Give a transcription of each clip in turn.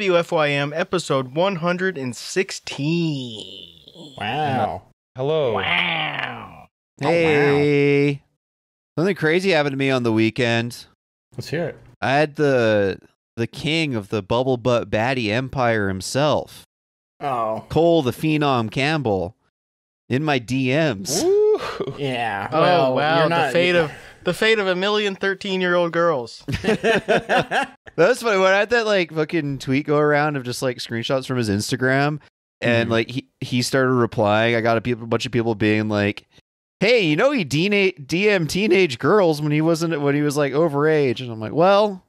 WFYM episode 116. Wow. Hello. Wow. Oh, wow. Hey. Something crazy happened to me on the weekend. Let's hear it. I had the the king of the bubble butt baddie empire himself, Oh. Cole the Phenom Campbell, in my DMs. Woo. Yeah. Oh, well, wow, You're the not, fate of- The fate of a million 13 year old girls. That's funny. When I had that like fucking tweet go around of just like screenshots from his Instagram, and Mhm. like he he started replying. I got a, people, a bunch of people being like, "Hey, you know he DNA DM teenage girls when he wasn't when he was like overage," and I'm like, "Well,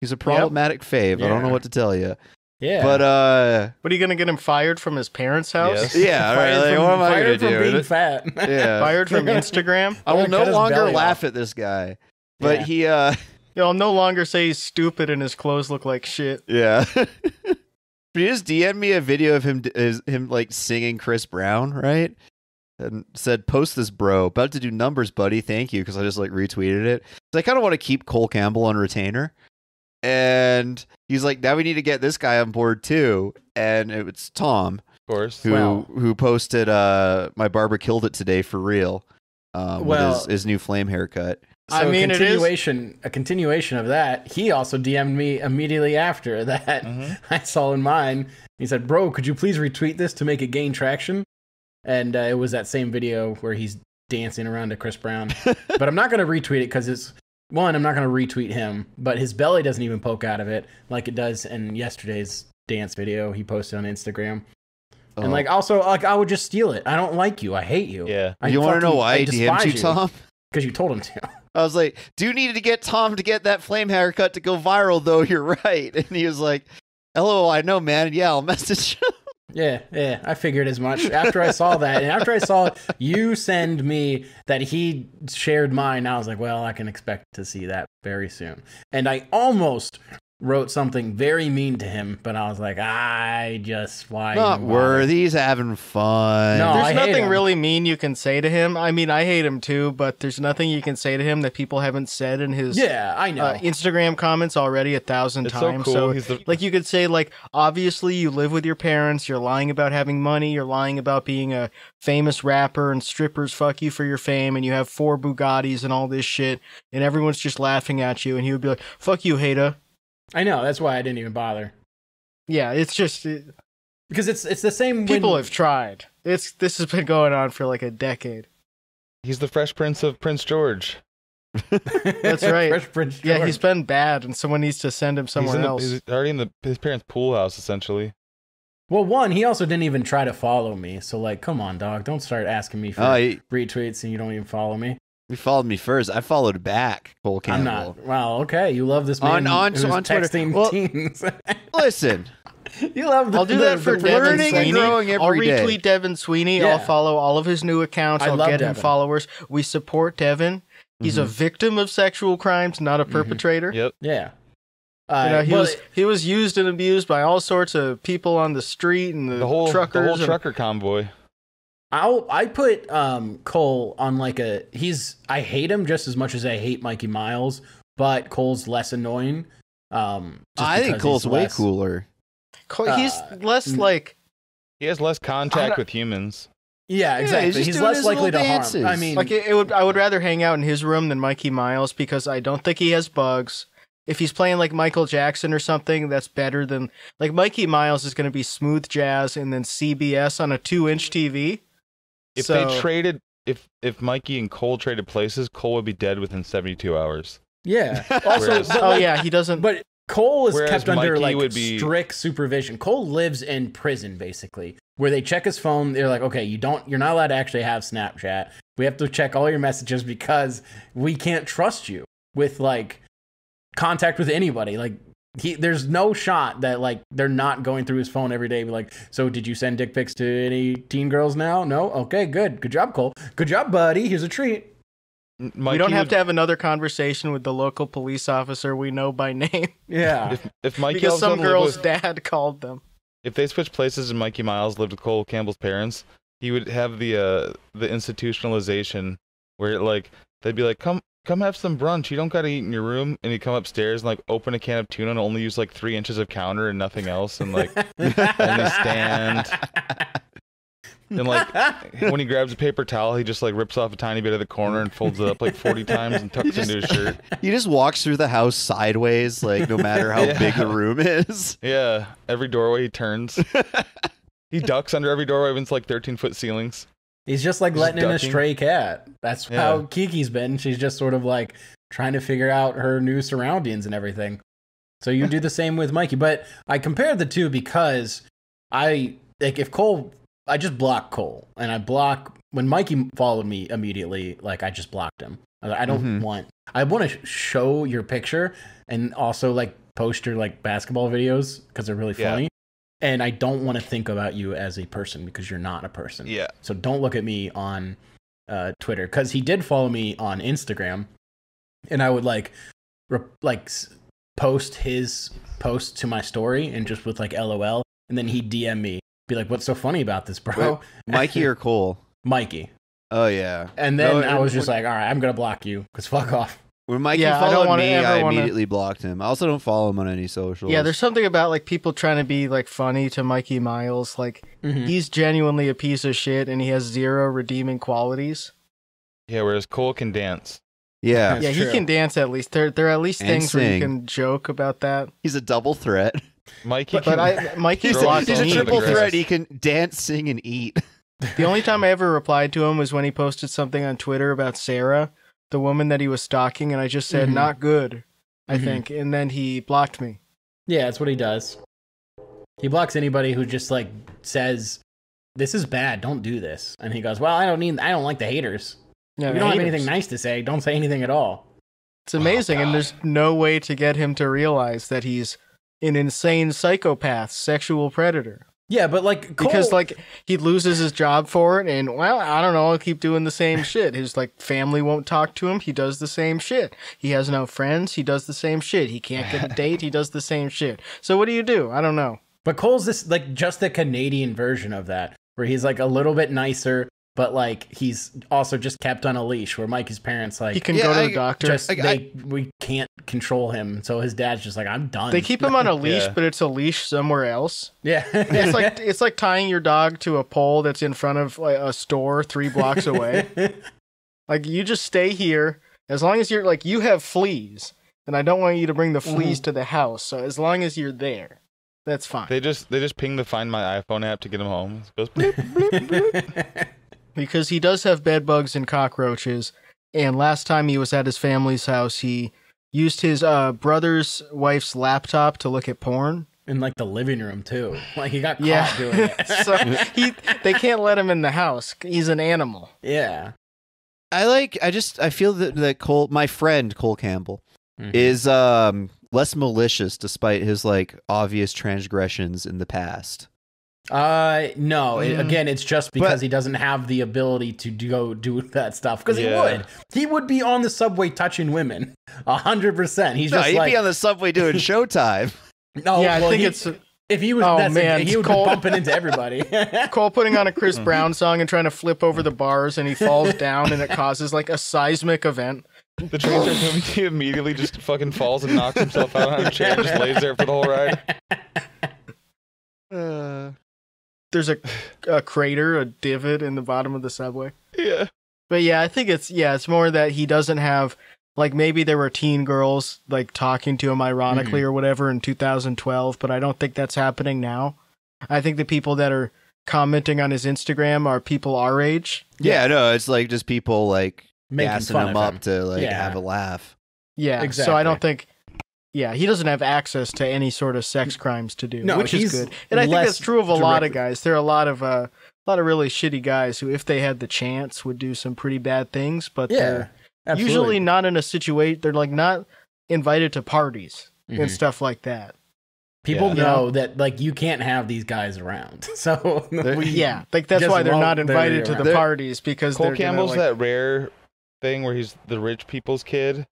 he's a problematic fave. I don't know what to tell you." Yeah. But uh, What are you going to get him fired from his parents' house? Yes. yeah, all right. Fired Like, from- what am I gonna fired from do? being fat. Yeah. Fired from Instagram? I will Cut no his longer belly laugh off. at this guy. But Yeah. he uh You'll no longer say he's stupid and his clothes look like shit. yeah. he just DM'd me a video of him is him like singing Chris Brown, right? And said, "Post this, bro. About to do numbers, buddy. Thank you." Because I just like retweeted it. I kind of want to keep Cole Campbell on retainer, and he's like, "Now we need to get this guy on board too." And it, it's Tom Of course. who Well- who posted, "Uh, my barber killed it today for real." Uh, Well- with his, his new flame haircut. I mean, a it is- continuation, a continuation of that. He also DM'd me immediately after that. Mhm. I saw in mine. He said, "Bro, could you please retweet this to make it gain traction?" And uh, it was that same video where he's dancing around to Chris Brown. but I'm not going to retweet it because it's one. I'm not going to retweet him, but his belly doesn't even poke out of it like it does in yesterday's dance video he posted on Instagram. Oh. And like also, like I would just steal it. I don't like you. I hate you. Yeah. I you want to know why I DM'd you, Tom? Because you told him to. I was like, do you need to get Tom to get that flame haircut to go viral, though. You're right. And he was like, LOL, I know, man. Yeah, I'll message you. Yeah, yeah, I figured as much. After I saw that, and after I saw you send me that he shared mine, I was like, well, I can expect to see that very soon. And I almost wrote something very mean to him, but I was like, I just why Not even bother? worthy. He's having fun. No, There's I hate nothing him. really mean you can say to him. I mean, I hate him too, but there's nothing you can say to him that people haven't said in his Yeah, I know. uh, Instagram comments already a thousand It's so times. cool. He's the like you could say like obviously you live with your parents you're lying about having money you're lying about being a famous rapper and strippers fuck you for your fame and you have four bugattis and all this shit and everyone's just laughing at you and he would be like fuck you hater I know. That's why I didn't even bother yeah it's just it, because it's it's the same. people when, have tried it's this has been going on for like a decade he's the Fresh Prince of Prince George. That's right. Fresh Prince yeah he's been bad and someone needs to send him he's, somewhere the, else he's already in the his parents' pool house essentially. Well, one, he also didn't even try to follow me. So, like, come on, dog. Don't start asking me for Oh, he, retweets and you don't even follow me. He followed me first. I followed back, Cole Campbell. I'm not. Well, okay. You love this On- man on- who's on Twitter. texting Well- Listen, you love. The, I'll do the- that for the Devin learning and Sweeney. growing I'll every day. retweet Devin Sweeney. Yeah. I'll follow all of his new accounts. I I'll love get him followers. We support Devin. He's a Mhm. victim of sexual crimes, not a Mhm. perpetrator. Yep. Yeah. You Uh, know, he well, was he was used and abused by all sorts of people on the street and the, The whole truckers. the whole and- trucker convoy. I'll I put um Cole on like a he's I hate him just as much as I hate Mikey Miles, but Cole's less annoying. Um, I think Cole's he's way less- cooler. Co- he's uh, less like He has less contact with humans. Yeah, exactly. just he's doing less likely to little harm. I mean, like it, it would. I would rather hang out in his room than Mikey Miles because I don't think he has bugs. If he's playing like Michael Jackson or something, that's better than like Mikey Miles is going to be smooth jazz and then CBS on a two-inch TV. If So- they traded if if Mikey and Cole traded places, Cole would be dead within 72 hours. yeah. Also, Whereas- oh like, yeah, he doesn't. But Cole is Whereas kept under like would be- strict supervision. Cole lives in prison basically, where they check his phone. They're like, okay, you don't, you're not allowed to actually have Snapchat. We have to check all your messages because we can't trust you with like contact with anybody. Like he, there's no shot that like they're not going through his phone every day. Be like, so did you send dick pics to any teen girls now? No. Okay, good. Good job, Cole. Good job, buddy. Here's a treat. M- we don't have would- to have another conversation with the local police officer we know by name Yeah. If if Mikey because all of a some girl's with- dad called them. if they switched places and Mikey Miles lived with Cole Campbell's parents, he would have the uh the institutionalization where like they'd be like, "Come come have some brunch. You don't gotta eat in your room. And he'd come upstairs and like open a can of tuna and only use like three inches of counter and nothing else. And like only stand. And like when he grabs a paper towel, he just like rips off a tiny bit of the corner and folds it up like 40 times and tucks it into his shirt. He just walks through the house sideways, like no matter how Yeah. big the room is. Yeah, every doorway he turns. he ducks under every doorway it's like 13 foot ceilings. He's just like Just letting in a stray cat. That's Yeah. how Kiki's been. She's just sort of like trying to figure out her new surroundings and everything. So you do the same with Mikey. But I compared the two because I like if Cole I just block Cole and I block when Mikey followed me immediately, like I just blocked him. I don't Mhm. want I want to show your picture and also like post your like basketball videos because they're really Yeah. And I don't want to think about you as a person because you're not a person. Yeah. So don't look at me on uh, Twitter because he did follow me on Instagram, and I would like, re- like post his post to my story and just with like LOL, and then he'd DM me, be like, "What's so funny about this, bro?" Wait, Mikey or Cole? Mikey, Oh yeah. and then No, I was just like, "All right, I'm gonna block you because fuck off." When Mikey Yeah, I don't followed wanna me, ever I wanna- immediately blocked him. I also don't follow him on any socials. Yeah, there's something about like people trying to be like funny to Mikey Miles. Like Mhm. he's genuinely a piece of shit and he has zero redeeming qualities. Yeah, whereas Cole can dance. yeah. That's yeah, true. he can dance at least. There there are at least And things where you can joke about that. He's a double threat. Mikey But, can. but I Mikey's He's, a, he's a himself me. into the triple threat. He can dance, sing, and eat. The only time I ever replied to him was when he posted something on Twitter about Sarah, the woman that he was stalking, and I just said Mhm. not good. I Mhm. think, and then he blocked me. Yeah, that's what he does. He blocks anybody who just like says, "This is bad. Don't do this," and he goes, "Well, I don't need. I don't like the haters. Yeah, you don't have anything nice to say, don't say anything at all." It's amazing, and there's no way to get him to realize that he's an insane psychopath, sexual predator. Yeah, but like Because like he loses his job for it, and well, I don't know, I'll keep doing the same shit. His like family won't talk to him. He does the same shit. He has no friends. He does the same shit. He can't get a date. He does the same shit. So what do you do? I don't know. But Cole's this like just the Canadian version of that, where he's like a little bit nicer, but like he's also just kept on a leash. Where Mikey's parents like He can Yeah, go to I- the doctor. just Like, they we can't control him, so his dad's just like I'm done. they keep him on a leash, Yeah. but it's a leash somewhere else. yeah. It's like it's like tying your dog to a pole that's in front of like, a store three blocks away. Like you just stay here as long as you're like you have fleas, and I don't want you to bring the fleas mm-hmm. to the house. So as long as you're there, that's fine. they just they just ping the Find My iPhone app to get him home. It goes bloop, bloop. Because he does have bed bugs and cockroaches. And last time he was at his family's house, he used his uh, brother's wife's laptop to look at porn. in like the living room too. Like he got caught Yeah, doing it. so he they can't let him in the house. He's an animal. yeah. I like. I just. I feel that that Cole, my friend Cole Campbell, Mhm. is um less malicious despite his like obvious transgressions in the past. Uh, no. it- Mm. again, it's just because But- he doesn't have the ability to do- go do that stuff. Because he would, he would be on the subway touching women, a hundred percent. He's No, just he'd like, be on the subway doing Showtime. no. yeah, I think he- it's if he was, Oh, that's man, he would Cole- be bumping into everybody. Cole putting on a Chris Brown song and trying to flip over the bars, and he falls down, and it causes like a seismic event. The train starts moving. He immediately just fucking falls and knocks himself out on a chair and just lays there for the whole ride. Uh, There's a, a crater, a divot in the bottom of the subway. Yeah. But yeah, I think it's yeah, it's more that he doesn't have like maybe there were teen girls like talking to him ironically hmm. or whatever in 2012, but I don't think that's happening now. I think the people that are commenting on his Instagram are people our age. yeah, no, it's like just people like Making gassing fun him of up him. to like Yeah. have a laugh. Yeah, exactly. so I don't think yeah, he doesn't have access to any sort of sex crimes to do, No, which is good. And I think less that's true of a lot of guys. There are a lot of uh, a lot of really shitty guys who if they had the chance would do some pretty bad things, but Yeah, they're absolutely. usually not in a situation they're like not invited to parties Mhm. and stuff like that people Yeah. know that like you can't have these guys around. So we, yeah like that's why they're won't- not they're invited to the. They're- parties because Cole they're gonna, Campbell's like, that rare thing where he's the rich people's kid,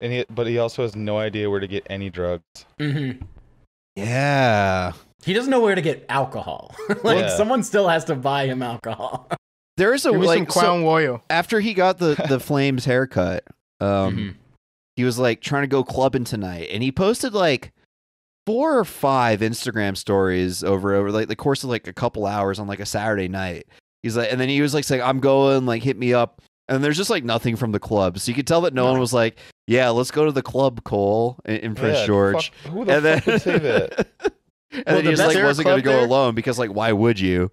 and he but he also has no idea where to get any drugs. Mhm. Yeah. He doesn't know where to get alcohol. like Yeah. someone still has to buy him alcohol. There is a give me like so clown woyo after he got the the flames haircut, Um, Mhm. he was like trying to go clubbing tonight, and he posted like four or five Instagram stories over over like the course of like a couple hours on like a Saturday night. He's like, and then he was like saying, "I'm going, like hit me up." And there's just like nothing from the club, so you could tell that no one was like, "Yeah, let's go to the club, Cole," in, in Prince Yeah, George. fuck- who the and then, fuck would say that? and Well, then the he just best- like Is there a wasn't going to go there? alone because like why would you?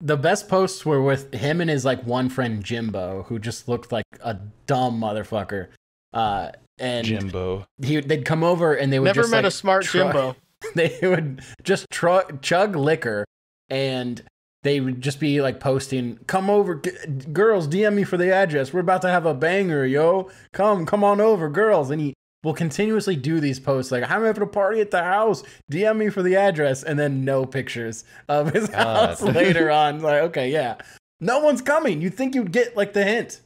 The best posts were with him and his like one friend Jimbo, who just looked like a dumb motherfucker. Uh, and Jimbo. he they'd come over and they would Never just, met like, a smart try- Jimbo. They would just tru- chug liquor, and they would just be like posting, "Come over, g- girls, DM me for the address. We're about to have a banger, yo. Come, come on over, girls." And he will continuously do these posts like, "I'm having a party at the house. DM me for the address," and then no pictures of his God. house later on. Like, okay, yeah, no one's coming. You think you'd get like the hint?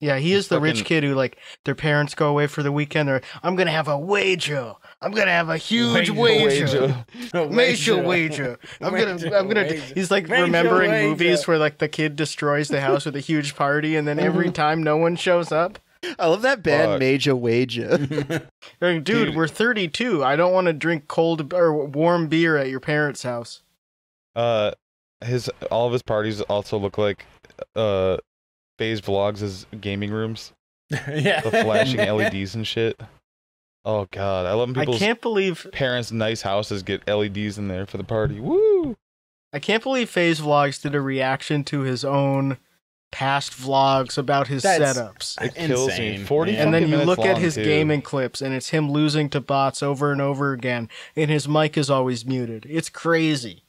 Yeah, he is the rich kid who like their parents go away for the weekend. They're I'm gonna have a wager. I'm gonna have a huge wager. Major wager. I'm gonna. I'm gonna. wager. He's like Major remembering wager. movies where like the kid destroys the house with a huge party, and then every Mm-hmm. time no one shows up. I love that band, Fuck. Major Wager. Dude, Dude. we're 32. I don't want to drink cold or warm beer at your parents' house. Uh, his all of his parties also look like uh, Phase vlogs as gaming rooms. yeah, The flashing LEDs and shit. Oh god, I love when I can't believe parents' nice houses get LEDs in there for the party. Woo! I can't believe Phase Vlogs did a reaction to his own past vlogs about his That's- setups. It kills Insane, me. Forty. man. And then you look at his too. gaming clips, and it's him losing to bots over and over again, and his mic is always muted. It's crazy.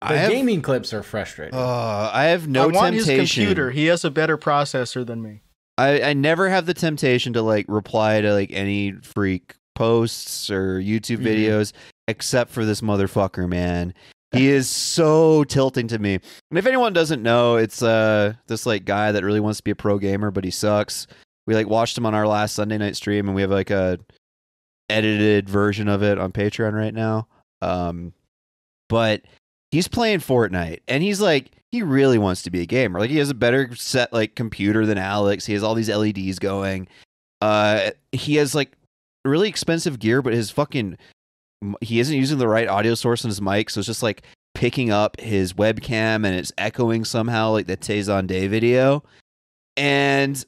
The I have, gaming clips are frustrating. uh, I have no I want temptation. his computer. He has a better processor than me. I, I never have the temptation to like reply to like any freak posts or YouTube Mhm. videos except for this motherfucker, man. He is so tilting to me. And if anyone doesn't know, it's uh this like guy that really wants to be a pro gamer, but he sucks. We like watched him on our last Sunday night stream and we have like a edited version of it on Patreon right now. Um but he's playing Fortnite and he's like he really wants to be a gamer. Like he has a better set like computer than Alex. He has all these LEDs going. Uh he has like really expensive gear but his fucking he isn't using the right audio source in his mic, so it's just like picking up his webcam and it's echoing somehow like the Tezon Day video. And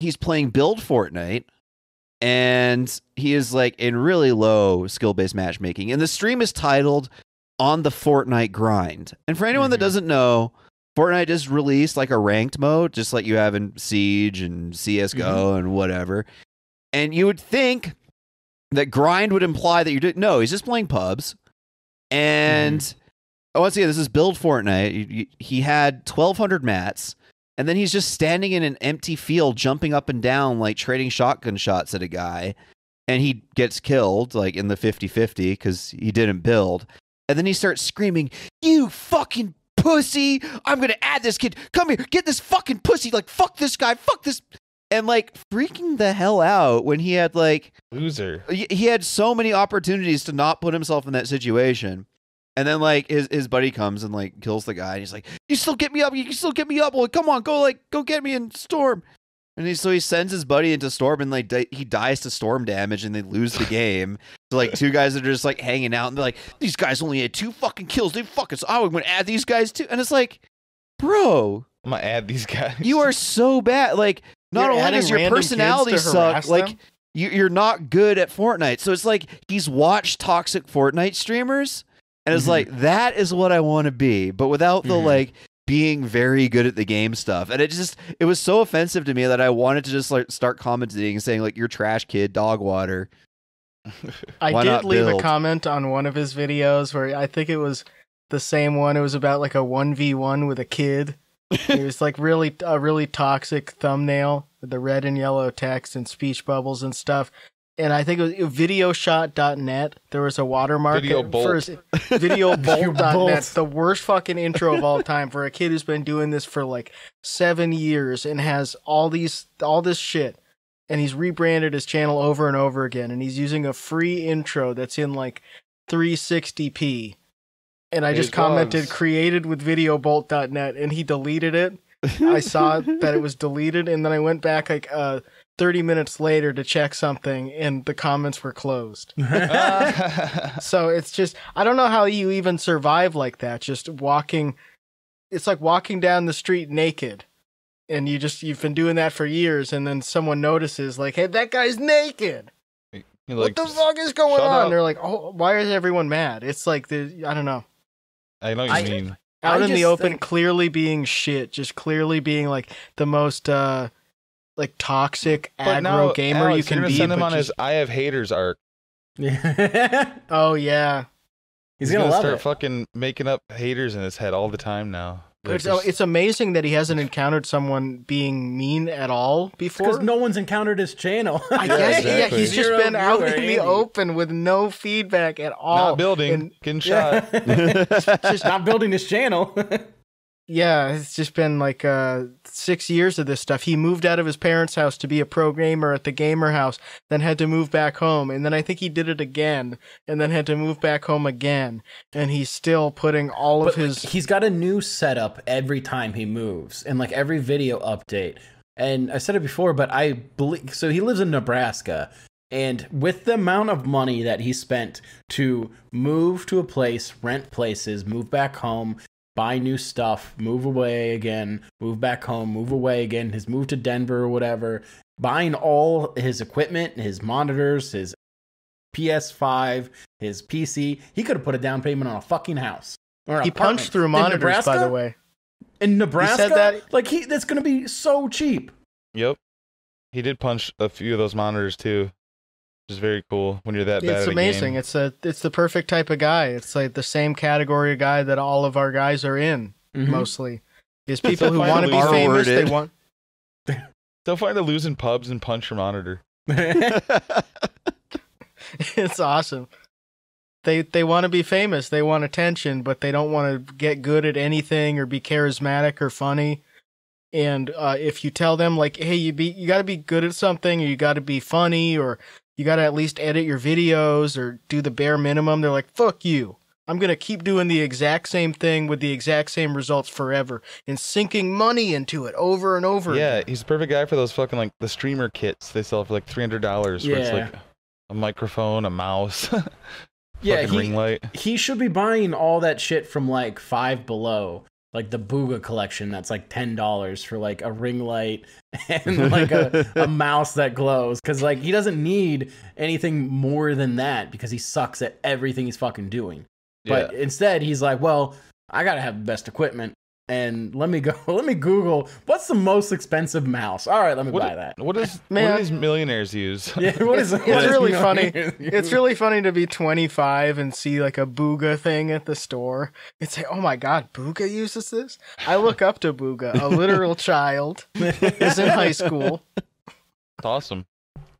he's playing build Fortnite and he is like in really low skill based matchmaking. And the stream is titled On the Fortnite Grind. And for anyone that Mhm. doesn't know, Fortnite just released like a ranked mode, just like you have in Siege and CSGO and whatever. And you would think that grind would imply that you didn't know. He's just playing pubs. And mm-hmm. oh, once again, this is build Fortnite. You- you- He had 1,200 mats. And then he's just standing in an empty field, jumping up and down, like trading shotgun shots at a guy. And he gets killed, like in the 50 50, because he didn't build. And then he starts screaming, You fucking pussy! I'm gonna add this kid. Come here, get this fucking pussy. Like, fuck this guy, fuck this. And like freaking the hell out when he had like Loser. he had so many opportunities to not put himself in that situation. And then like his his buddy comes and like kills the guy and he's like, You still get me up, you can still get me up. Well, come on, go like go get me in storm. And he, so he sends his buddy into storm and like di- he dies to storm damage and they lose the game. So like two guys that are just like hanging out and they're like, These guys only had two fucking kills. They fucking so oh, I'm gonna add these guys too. And it's like, bro, I'm gonna add these guys. you are so bad. Like, not You're only does your personality suck, like you, you're not good at Fortnite. So it's like he's watched toxic Fortnite streamers, and it's Mhm. like that is what I want to be, but without the Mhm. like being very good at the game stuff. And it just it was so offensive to me that I wanted to just like start commenting and saying like you're trash kid, dog water. I did leave build? a comment on one of his videos where I think it was the same one. It was about like a one v one with a kid. It was like really a really toxic thumbnail with the red and yellow text and speech bubbles and stuff. And I think it was videoshot.net. There was a watermark Video Bolt. his- videobolt.net. The worst fucking intro of all time for a kid who's been doing this for like seven years and has all these all this shit and he's rebranded his channel over and over again and he's using a free intro that's in like 360p and i just commented vlogs. created with videobolt.net and he deleted it i saw that it was deleted and then i went back like uh 30 minutes later to check something and the comments were closed. so it's just I don't know how you even survive like that just walking it's like walking down the street naked and you just you've been doing that for years and then someone notices like hey that guy's naked. You're what the fuck is going on? up. They're like, "Oh, why is everyone mad?" It's like the I don't know. I know what you I- mean. Out I in the open think- clearly being shit, just clearly being like the most uh like toxic But aggro now, gamer Alex, you can you're gonna be. send him but on his "I have haters" arc. Yeah. oh yeah. He's, gonna, gonna love start it. fucking making up haters in his head all the time now. Like, It's, oh, just- it's amazing that he hasn't encountered someone being mean at all before. Because no one's encountered his channel. I Yeah, guess, yeah, exactly. he's just been out in the open with no feedback at all. not building, And getting shot. Just not building his channel. yeah, it's just been like uh, six years of this stuff. He moved out of his parents' house to be a pro gamer at the gamer house, then had to move back home, and then I think he did it again, and then had to move back home again, and he's still putting all but of his. he's got a new setup every time he moves, and like every video update. And I said it before, but I believe so. He lives in Nebraska, and with the amount of money that he spent to move to a place, rent places, move back home, buy new stuff, move away again, move back home, move away again, his move to Denver or whatever, buying all his equipment, his monitors, his PS5, his PC, he could have put a down payment on a fucking house. Or he apartment. punched through In monitors, by the way. In Nebraska, said that- like he, that's gonna be so cheap. yep, he did punch a few of those monitors too, which is very cool when you're that bad. It's at a amazing. game. It's a it's the perfect type of guy. It's like the same category of guy that all of our guys are in Mhm. mostly. Is people who want to be R famous. They want They'll find a losing pubs and punch your monitor. it's awesome. They they want to be famous. They want attention, but they don't want to get good at anything or be charismatic or funny. And uh, if you tell them like, hey, you be you got to be good at something, or you got to be funny, or you got to at least edit your videos or do the bare minimum, they're like, fuck you. I'm gonna keep doing the exact same thing with the exact same results forever and sinking money into it over and over. Yeah, again. he's the perfect guy for those fucking like the streamer kits they sell for like three hundred dollars. Where it's like a microphone, a mouse, yeah, fucking he, ring light. he should be buying all that shit from like Five Below, like the Bugha collection. That's like ten dollars for like a ring light and like a, a mouse that glows. Because like he doesn't need anything more than that because he sucks at everything he's fucking doing. But instead, he's like, well, I gotta have the best equipment. And let me go. Let me Google what's the most expensive mouse. All right, let me What, buy that. what is what Man. do these millionaires use? Yeah, what is It's- what it's is really funny. on? It's really funny to be 25 and see like a Bugha thing at the store. It's like, oh my god, Bugha uses this? I look up to Bugha, a literal child, is in high school. It's awesome.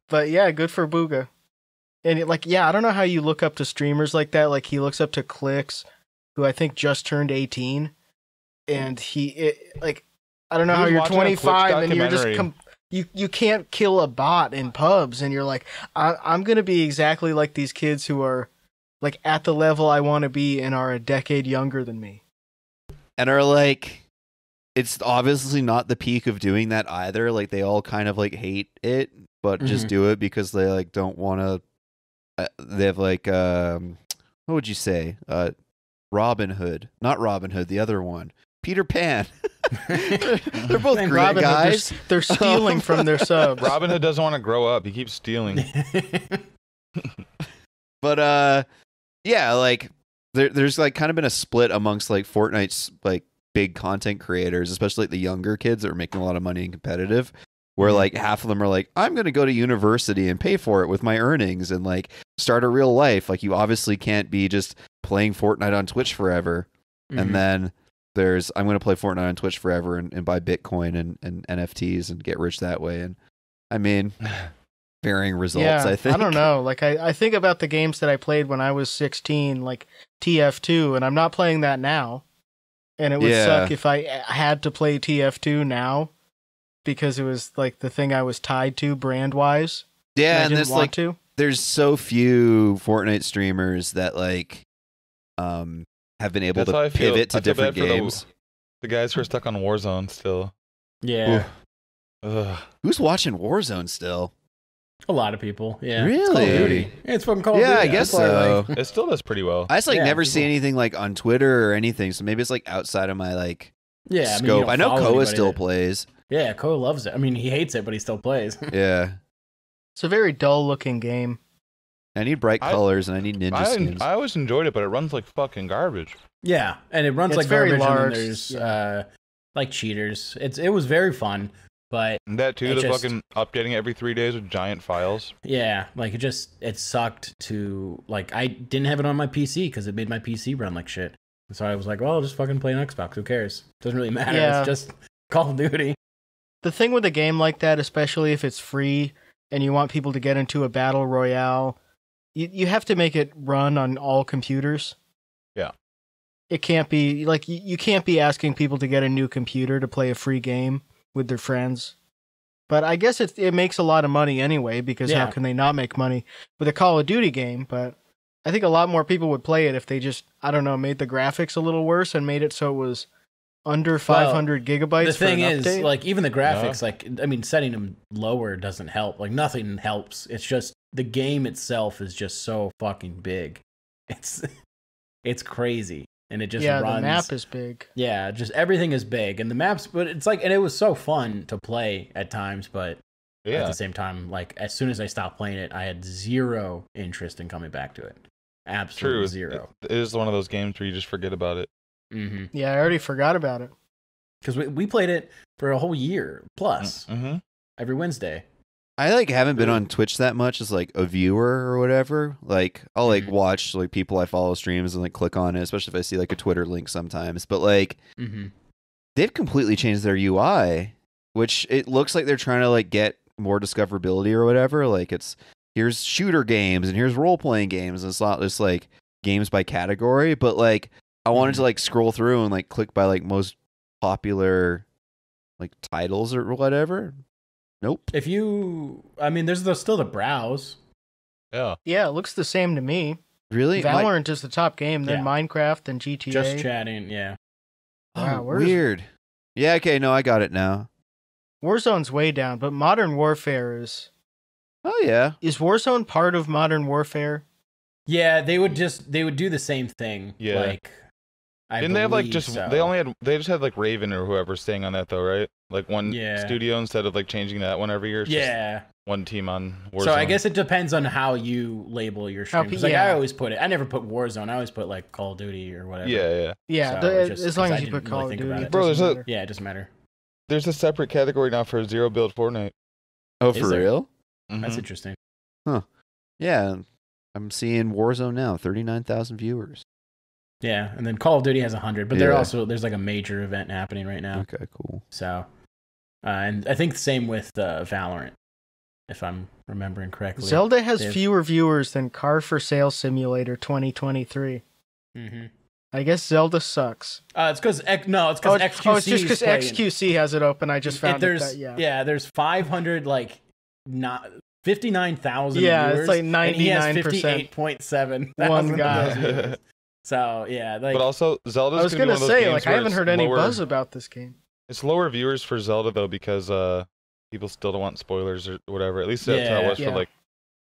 But yeah, good for Bugha. And it, like, yeah, I don't know how you look up to streamers like that. Like he looks up to Clix, who I think just turned 18, and he it, like, I don't know how you're watching a Twitch 25 and you're just com- you you can't kill a bot in pubs, and you're like, I, I'm gonna be exactly like these kids who are like at the level I want to be and are a decade younger than me. and are like it's obviously not the peak of doing that either. Like they all kind of like hate it but just Mhm. do it because they like don't want to uh, they have like um what would you say? Uh robin hood. Not robin hood the other one peter pan they're both Same great Robin Hood, they're guys s- They're stealing from their subs. Robin Hood doesn't want to grow up. He keeps stealing. but uh yeah like there, there's like kind of been a split amongst like fortnite's like big content creators especially like the younger kids that are making a lot of money in competitive where Mhm. like half of them are like i'm going to go to university and pay for it with my earnings and like start a real life like you obviously can't be just playing fortnite on twitch forever Mhm. and then there's i'm going to play fortnite on twitch forever and, and buy bitcoin and, and nfts and get rich that way and i mean varying results yeah, i think I don't know. Like I, I think about the games that I played when I was 16, like TF2, and I'm not playing that now. And it would Yeah. suck if I uh, had to play TF2 now because it was like the thing I was tied to brand wise. yeah and didn't there's like to. there's so few Fortnite streamers that like um have been able That's how I to feel- pivot to I different bad for the- games. The guys who are stuck on Warzone still. yeah. Ugh. Who's watching Warzone still? A lot of people. Yeah. Really? It's Call of Duty. Yeah, it's fucking Call of yeah, Duty. I guess That's why, like, so. It still does pretty well. I just like Yeah, never see anything like on Twitter or anything, so maybe it's like outside of my like yeah, I, mean, scope. I, know follow Koa still that- plays. Yeah, Koa loves it. I mean, he hates it, but he still plays. Yeah. It's a very dull looking game. I need bright I- colors and I need ninja I, skins. I always enjoyed it, but it runs like fucking garbage. yeah, and it runs It's like very garbage. large, And there's yeah. uh, like cheaters. It's it was very fun, but And that too, It the just- fucking updating every three days with giant files. yeah, like it just it sucked to like I didn't have it on my PC because it made my PC run like shit. So I was like, well, I'll just fucking play an Xbox. Who cares? Doesn't really matter. Yeah. It's just Call of Duty. The thing with a game like that, especially if it's free and you want people to get into a battle royale, you you have to make it run on all computers. Yeah. It can't be like you, you can't be asking people to get a new computer to play a free game with their friends. But I guess it it makes a lot of money anyway because how can they not make money with a Call of Duty game? But I think a lot more people would play it if they just I don't know made the graphics a little worse and made it so it was under 500 gigabytes. the for an thing is, update. like even the graphics, like I mean, setting them lower doesn't help. Like nothing helps. It's just the game itself is just so fucking big. It's it's crazy, and it just yeah, runs. the map is big. yeah, just everything is big, and the maps. But it's like, and it was so fun to play at times, but at the same time, like as soon as I stopped playing it, I had zero interest in coming back to it. Absolutely True. zero. It is one of those games where you just forget about it. Mm-hmm. Yeah, I already forgot about it. Because we we played it for a whole year plus Mm-hmm. every Wednesday. I like haven't been on Twitch that much as like a viewer or whatever. Like I'll like Mhm. watch like people I follow streams and like click on it, especially if I see like a Twitter link sometimes. But like Mm-hmm. they've completely changed their UI, which it looks like they're trying to like get more discoverability or whatever. Like it's here's shooter games and here's role playing games. And it's not just like games by category, but like I wanted to like scroll through and like click by like most popular like titles or whatever. Nope. If you, I mean, there's the, still the browse. Yeah. Yeah, it looks the same to me. Really? My- Valorant is the top game, then Yeah. Minecraft, then GTA. Just chatting, yeah. Oh, wow, oh, where's- weird. Yeah, okay, no, I got it now. Warzone's way down, but Modern Warfare is Oh yeah. is Warzone part of Modern Warfare? Yeah, they would just they would do the same thing. Yeah. Like, I Didn't they have like just so. they only had they just had like Raven or whoever staying on that though, right? Like one Yeah. studio instead of like changing that one every year. It's just yeah. one team on Warzone. So I guess it depends on how you label your How stream. pe- 'Cause, like I always put it. I never put Warzone. I always put like Call of Duty or whatever. Yeah, yeah. Yeah, So, the- just as long as you put Call really of think Duty, about it it. Bro, there's a- Yeah, it doesn't matter. There's a separate category now for zero build Fortnite. Oh, Is for there? real? That's Mhm. interesting. Huh? Yeah. I'm seeing Warzone now, 39,000 viewers. Yeah, and then Call of Duty has hundred, but there Yeah. also there's like a major event happening right now. Okay, cool. So, uh, and I think the same with uh, Valorant, if I'm remembering correctly. Zelda has They've- fewer viewers than Car for Sale Simulator 2023. hmm I guess Zelda sucks. Uh, it's because no, it's Oh, because it's, XQC. oh, it's just because XQC has it open. I just found it. there's That, yeah. yeah, there's 500 like not 59,000 Yeah, it's viewers, like and he has 99%. 58.7 One thousand of guy. so yeah like but also Zelda's I was gonna, gonna be one say, like, I haven't it's heard any lower- buzz about this game. It's lower viewers for Zelda though because uh people still don't want spoilers or whatever. At least that's how it was Yeah. for like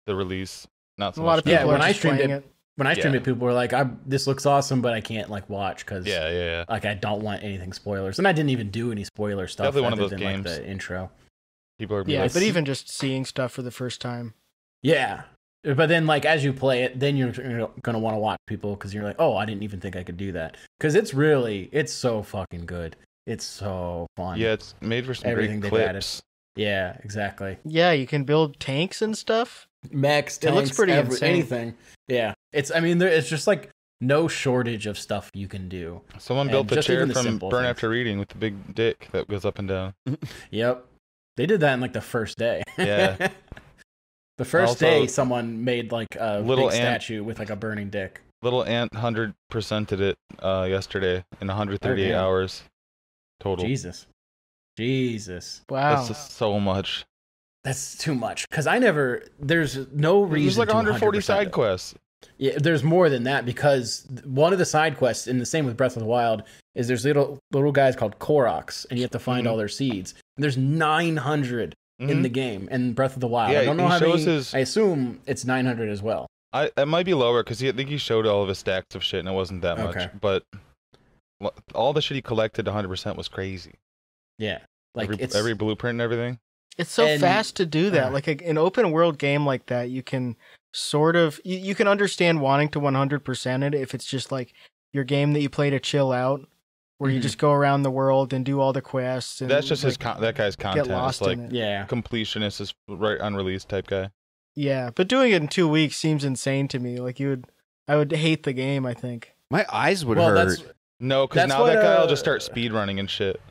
the release. Not so A lot of people Yeah, when I streamed playing it- it. when I streamed Yeah. it people were like I this looks awesome but I can't like watch cuz Yeah, yeah, yeah. like I don't want anything spoilers and I didn't even do any spoiler stuff Definitely one of other those than, like, games. the intro. People are Yeah, like, but even just seeing stuff for the first time. Yeah. But then, like, as you play it, then you're, you're gonna want to watch people because you're like, oh, I didn't even think I could do that. Because it's really, it's so fucking good. It's so fun. yeah, it's made for some Everything great they've added. Yeah, exactly. Yeah, you can build tanks and stuff. Mechs, It looks pretty every- insane. anything. Yeah. It's, I mean, there, it's just like no shortage of stuff you can do. Someone And built a chair the from Burn things. After Reading with the big dick that goes up and down. Yep. They did that in like the first day. Yeah. the first Also- day, someone made like a Little big ant- statue with like a burning dick. Little Ant 100%ed it uh, yesterday in 138 damn. hours total. Jesus. Jesus. Wow. That's just so much. That's too much because I never. There's no reason. There's like to 140 100% side quests. Yeah, there's more than that because one of the side quests, and the same with Breath of the Wild, is there's little little guys called Koroks, and you have to find Mhm. all their seeds. There's 900 in Mhm. the game in Breath of the Wild. Yeah, I don't know he how shows many. his- I assume it's 900 as well. I it might be lower because I think he showed all of his stacks of shit and it wasn't that Okay. much. But lo- all the shit he collected 100 percent was crazy. Yeah, like every, it's every blueprint and everything. It's so And- fast to do that. uh. like a, an open world game like that, you can sort of you, you can understand wanting to 100% it if it's just like your game that you play to chill out, where you Mhm. just go around the world and do all the quests. And That's just his con- that guy's content. get lost It's like in it. yeah. completionist is right unreleased type guy. Yeah, but doing it in two weeks seems insane to me. Like you would, I would hate the game. I think. My eyes would Well, hurt. That's No, because now what, that guy will uh, just start speed running and shit.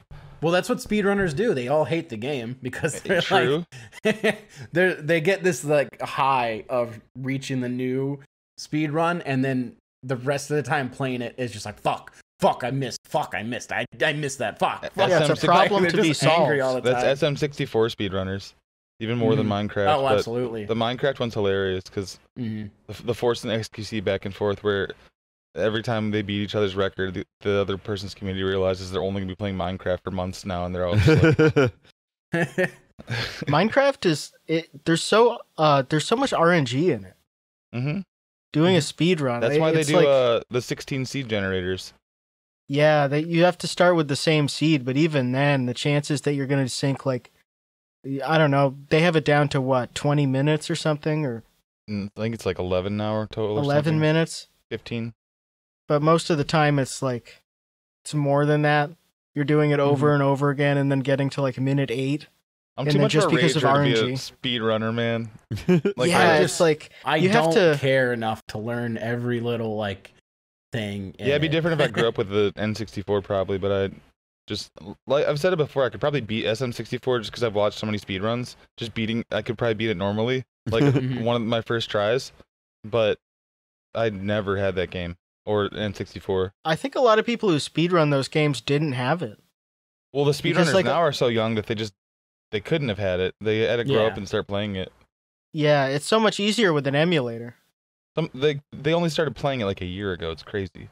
well, that's what speedrunners do. They all hate the game because they're True. like they they get this like high of reaching the new speed run, and then the rest of the time playing it is just like fuck, fuck, I missed, fuck, I missed, I I missed that, fuck, fuck. Yeah, it's a problem to be just solved. all the time. That's SM64 speedrunners, even more than Minecraft. oh, absolutely. the Minecraft one's hilarious because hmm the, the Forsen and XQC back and forth, where every time they beat each other's record, the, the other person's community realizes they're only gonna be playing Minecraft for months now, and they're all like, Minecraft is it. There's so uh, there's so much RNG in it. hmm Doing a speed run. That's why they do like- uh, the 16 seed generators. Yeah, that you have to start with the same seed, but even then, the chances that you're going to sink like, I don't know, they have it down to what, 20 minutes or something, or Mm, I think it's like 11 now or total. 11 something. minutes. 15. But most of the time, it's like, it's more than that. You're doing it over mm-hmm. and over again, and then getting to like minute eight. I'm And too then much just of a because of rager to be RNG. a speed runner, man. Like, yeah, I it's just- like I You have don't to- care enough to learn every little like thing. in Yeah, it'd be it. different if I grew up with the N64 probably, but I just like I've said it before, I could probably beat SM64 just because I've watched so many speedruns. Just beating, I could probably beat it normally, like one of my first tries, but I never had that game or N64. I think a lot of people who speedrun those games didn't have it. Well, the Because, speedrunners like, now are so young that they just they couldn't have had it. They had to grow up and start playing it. Yeah, it's so much easier with an emulator. Some they they only started playing it like a year ago. It's crazy.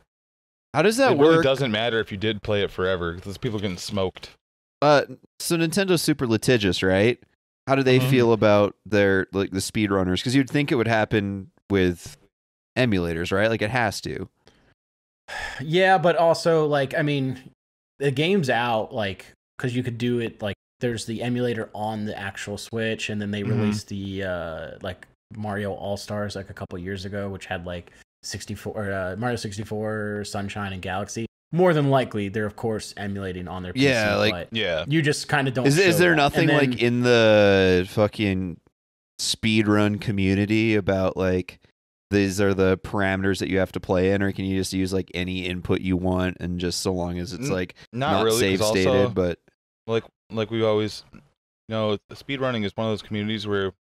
How does that it really work? doesn't matter if you did play it forever because people getting smoked. Uh, so Nintendo's super litigious, right? How do they Mhm. feel about their like the speedrunners? Because you'd think it would happen with emulators, right? Like it has to. Yeah, but also like I mean, the game's out like because you could do it like there's the emulator on the actual Switch, and then they Mhm. released the uh like Mario All Stars like a couple years ago, which had like 64 uh, Mario 64, Sunshine, and Galaxy. More than likely, they're of course emulating on their PC. Yeah, like- but Yeah. you just kind of don't. Is is there that. nothing then- like in the fucking speedrun community about like these are the parameters that you have to play in, or can you just use like any input you want and just so long as it's like Not, not, really. save 'cause stated, also, but like like we always you know speedrunning is one of those communities where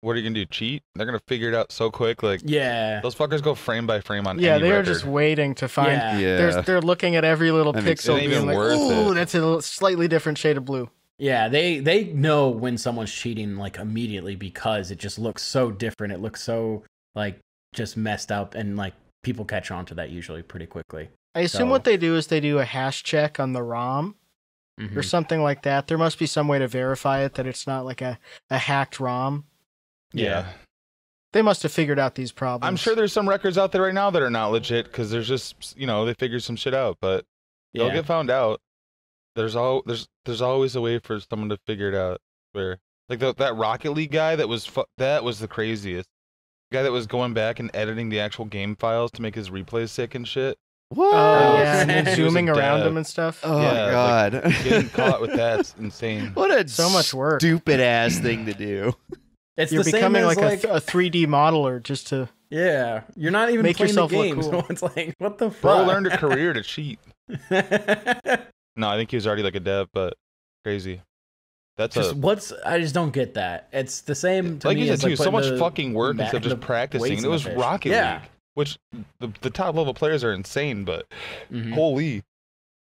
what are you gonna do cheat they're gonna figure it out so quick like yeah, those fuckers go frame by frame on Yeah, any they are just waiting to find. yeah, yeah. They're, they're looking at every little That pixel, it ain't being even like, worth "Ooh, it." that's a slightly different shade of blue." Yeah, they they know when someone's cheating like immediately because it just looks so different. It looks so like just messed up, and like people catch on to that usually pretty quickly. I assume So- what they do is they do a hash check on the ROM Mhm. or something like that. There must be some way to verify it that it's not like a, a hacked ROM. yeah. They must have figured out these problems. i'm sure there's some records out there right now that are not legit because there's just you know they figured some shit out but they'll Yeah, get found out there's all there's there's always a way for someone to figure it out where like the, that rocket league guy that was fu- that was the craziest guy that was going back and editing the actual game files to make his replays sick and shit what? Oh yeah, and then zooming around dev. them and stuff. Oh Yeah, like, god, getting caught with that's insane what a So much work. stupid ass thing to do. it's You're the same becoming as, like, like a, 3D modeler just to. yeah, you're not even Make playing the yourself look game, cool. so it's like what the fuck. bro learned a career to cheat no i think he was already like a dev but crazy that's just a what's I just don't get that. It's the same to like me you as said like so much the- fucking work ma- instead of just practicing. weights And in it was fish. Rocket Yeah. League, which the, the top level players are insane, but Mhm. holy,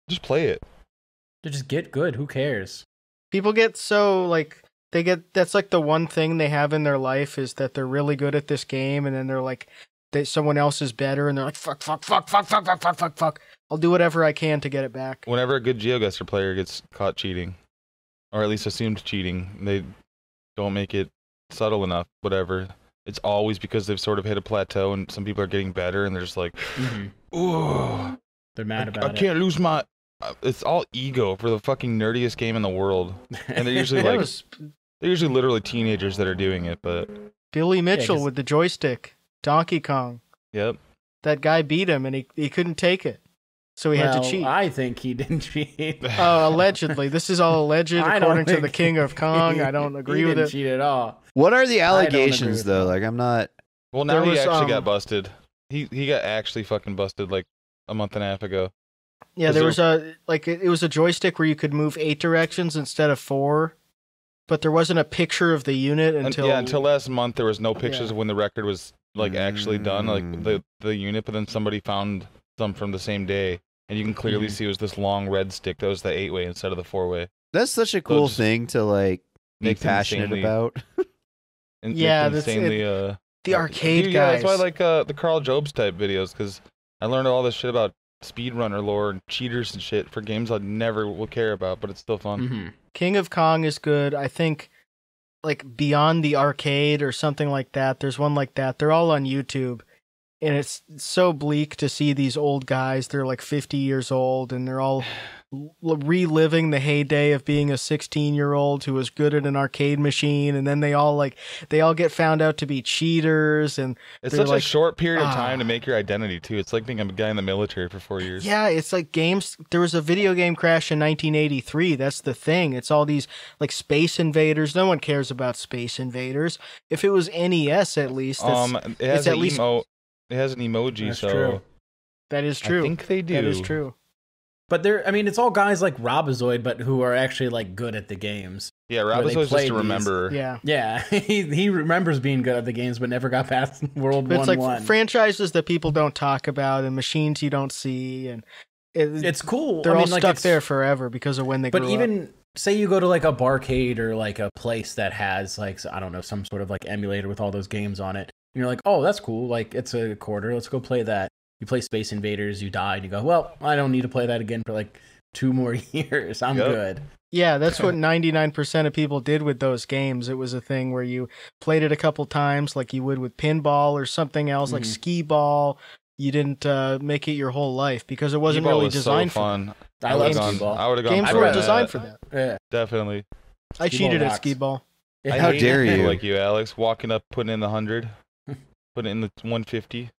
just play it. To just get good. Who cares? People get so like they get that's like the one thing they have in their life is that they're really good at this game, and then they're like that someone else is better, and they're like fuck, fuck, fuck, fuck, fuck, fuck, fuck, fuck, fuck. I'll do whatever I can to get it back. Whenever a good GeoGuessr player gets caught cheating, or at least assumed cheating. They don't make it subtle enough. Whatever. It's always because they've sort of hit a plateau, and some people are getting better, and they're just like, Mhm. "Ooh, They're mad I, it." I can't lose my." uh, It's all ego for the fucking nerdiest game in the world. and they're usually like- was They're usually literally teenagers that are doing it, but Billy Mitchell 'cause- with the joystick, Donkey Kong. yep. That guy beat him, and he he couldn't take it, so he had to cheat. I think he didn't cheat. Oh, allegedly. This is all alleged, according to the King of Kong. he- I don't agree he with didn't it. cheat at all. What are the allegations though? Like I'm not. Well, now There he was, actually um, got busted. He he got actually fucking busted like a month and a half ago. Yeah, Was there there- was a like it it was a joystick where you could move eight directions instead of four, but there wasn't a picture of the unit And- until yeah, until last month there was no pictures Yeah. of when the record was like actually done, like Mm. the the unit. But then somebody found some from the same day, and you can clearly Mhm. see it was this long red stick that was the eight way instead of the four way. That's such a cool just thing to like be passionate insanely- about. And Yeah, makes it that's- insanely. uh, the arcade Yeah, guys. that's why I like uh, the Karl Jobst type videos because I learned all this shit about speedrunner lore and cheaters and shit for games I never will care about, but it's still fun. Mhm. King of Kong is good. I think like Beyond the Arcade or something like that. There's one like that. They're all on YouTube. And it's so bleak to see these old guys. They're like 50 years old and they're all reliving the heyday of being a 16 year old who was good at an arcade machine. And then they all like, they all get found out to be cheaters. And It's such like, a short period of ah. time to make your identity too. It's like being a guy in the military for four years. Yeah, it's like games. There was a video game crash in 1983. That's the thing. It's all these like Space Invaders. No one cares about Space Invaders. If it was NES, at least, Um, it has at least- emo. It has an emoji, That's so true. that is true. I think they do. That is true. But they're, I mean, it's all guys like Robozoid, but who are actually like good at the games. Yeah, where Rob they was always play just to these. remember. Yeah. Yeah, he he remembers being good at the games, but never got past World But One it's like One. franchises that people don't talk about and machines you don't see. And it, it's cool. they're I all mean, like, stuck it's- there forever because of when they But grew up. even say you go to like a barcade or like a place that has like I don't know some sort of like emulator with all those games on it, and you're like, oh, that's cool. Like it's a quarter. Let's go play that. You play Space Invaders. You die, and you go, well, I don't need to play that again for like two more years. I'm Yep. good. Yeah, that's what 99% of people did with those games. It was a thing where you played it a couple times, like you would with pinball or something else, like Mhm. skee ball. You didn't uh, make it your whole life because it wasn't T-ball really was designed so for fun. I would've love gone, skee-ball. I would have gone. games were rather- designed for that. Yeah. Definitely. I cheated at rocks. skee ball. How dare you. Like you, Alex, walking up, putting in the hundred, putting in the one fifty.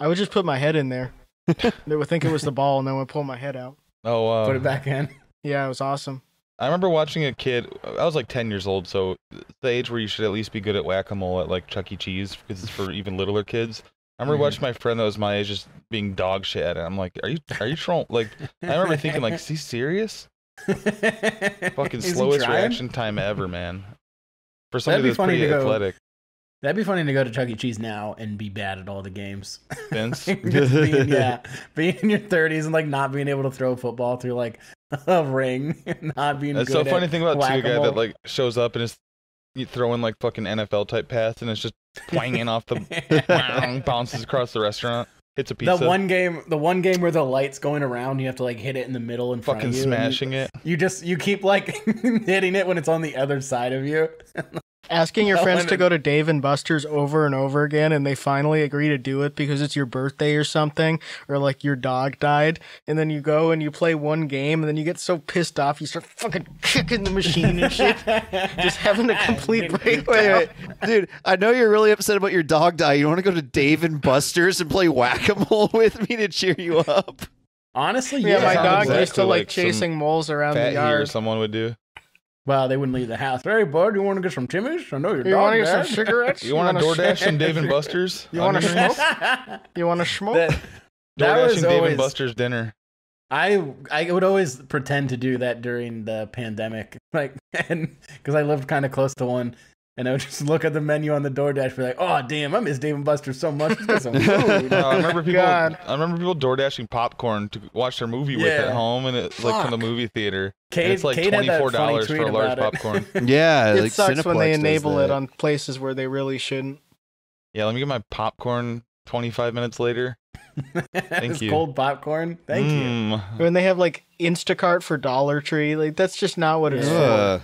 I would just put my head in there. they would think it was the ball, and then would pull my head out. Oh, uh, Put it back in. Yeah, it was awesome. I remember watching a kid. I was like ten years old, so the age where you should at least be good at whack a mole at like Chuck E. Cheese because it's for even littler kids. I remember Mhm. watching my friend that was my age just being dog shit at it. I'm like, are you are you trying? Like, I remember thinking like, is he serious? Fucking slowest reaction time ever, man. For somebody that's pretty athletic, That'd be funny to go to Chuck E. Cheese now and be bad at all the games. Vince. Being, yeah, being in your thirties and like not being able to throw a football through like a ring, and not being. That's so funny thing about two a guy whack-a-mole. that like shows up and is you throwing like fucking NFL type pass and it's just twanging off the bounces across the restaurant, hits a the one game, the one game where the lights going around, you have to like hit it in the middle and fucking smashing it. You just you keep like hitting it when it's on the other side of you. Asking your No, friends and to go to Dave and Buster's over and over again, and they finally agree to do it because it's your birthday or something, or like your dog died, and then you go and you play one game, and then you get so pissed off you start fucking kicking the machine and shit, just having a complete breakdown. Wait, wait, dude. I know you're really upset about your dog dying. You want to go to Dave and Buster's and play whack a mole with me to cheer you up? Honestly, Yeah, yeah. my dog exactly used to like, like chasing moles around the here, yard. someone would do. Well, they wouldn't leave the house. Hey, bud, you want to get some Timmy's? I know your You dog want to get some cigarettes? You want to wanna DoorDash sh- some Dave and Buster's? You wanna onion rings? smoke? You want to smoke? that, that DoorDashing was Dave and always Buster's dinner. I I would always pretend to do that during the pandemic, like, and because I lived kind of close to one, and I would just look at the menu on the DoorDash, be like, "Oh, damn, I miss Dave and Buster's so much. Let's get some food." No, I remember people. God. I remember people door dashing popcorn to watch their movie with at home, and it's like from the movie theater. Kate, it's like Kate had twenty that four funny dollars for a large popcorn. Yeah, it like sucks when they enable it on places where they really shouldn't. yeah, let me get my popcorn 25 minutes later. Thank you. Cold popcorn. Thank you. Mm. When they have like Instacart for Dollar Tree, like that's just not what it's Yeah.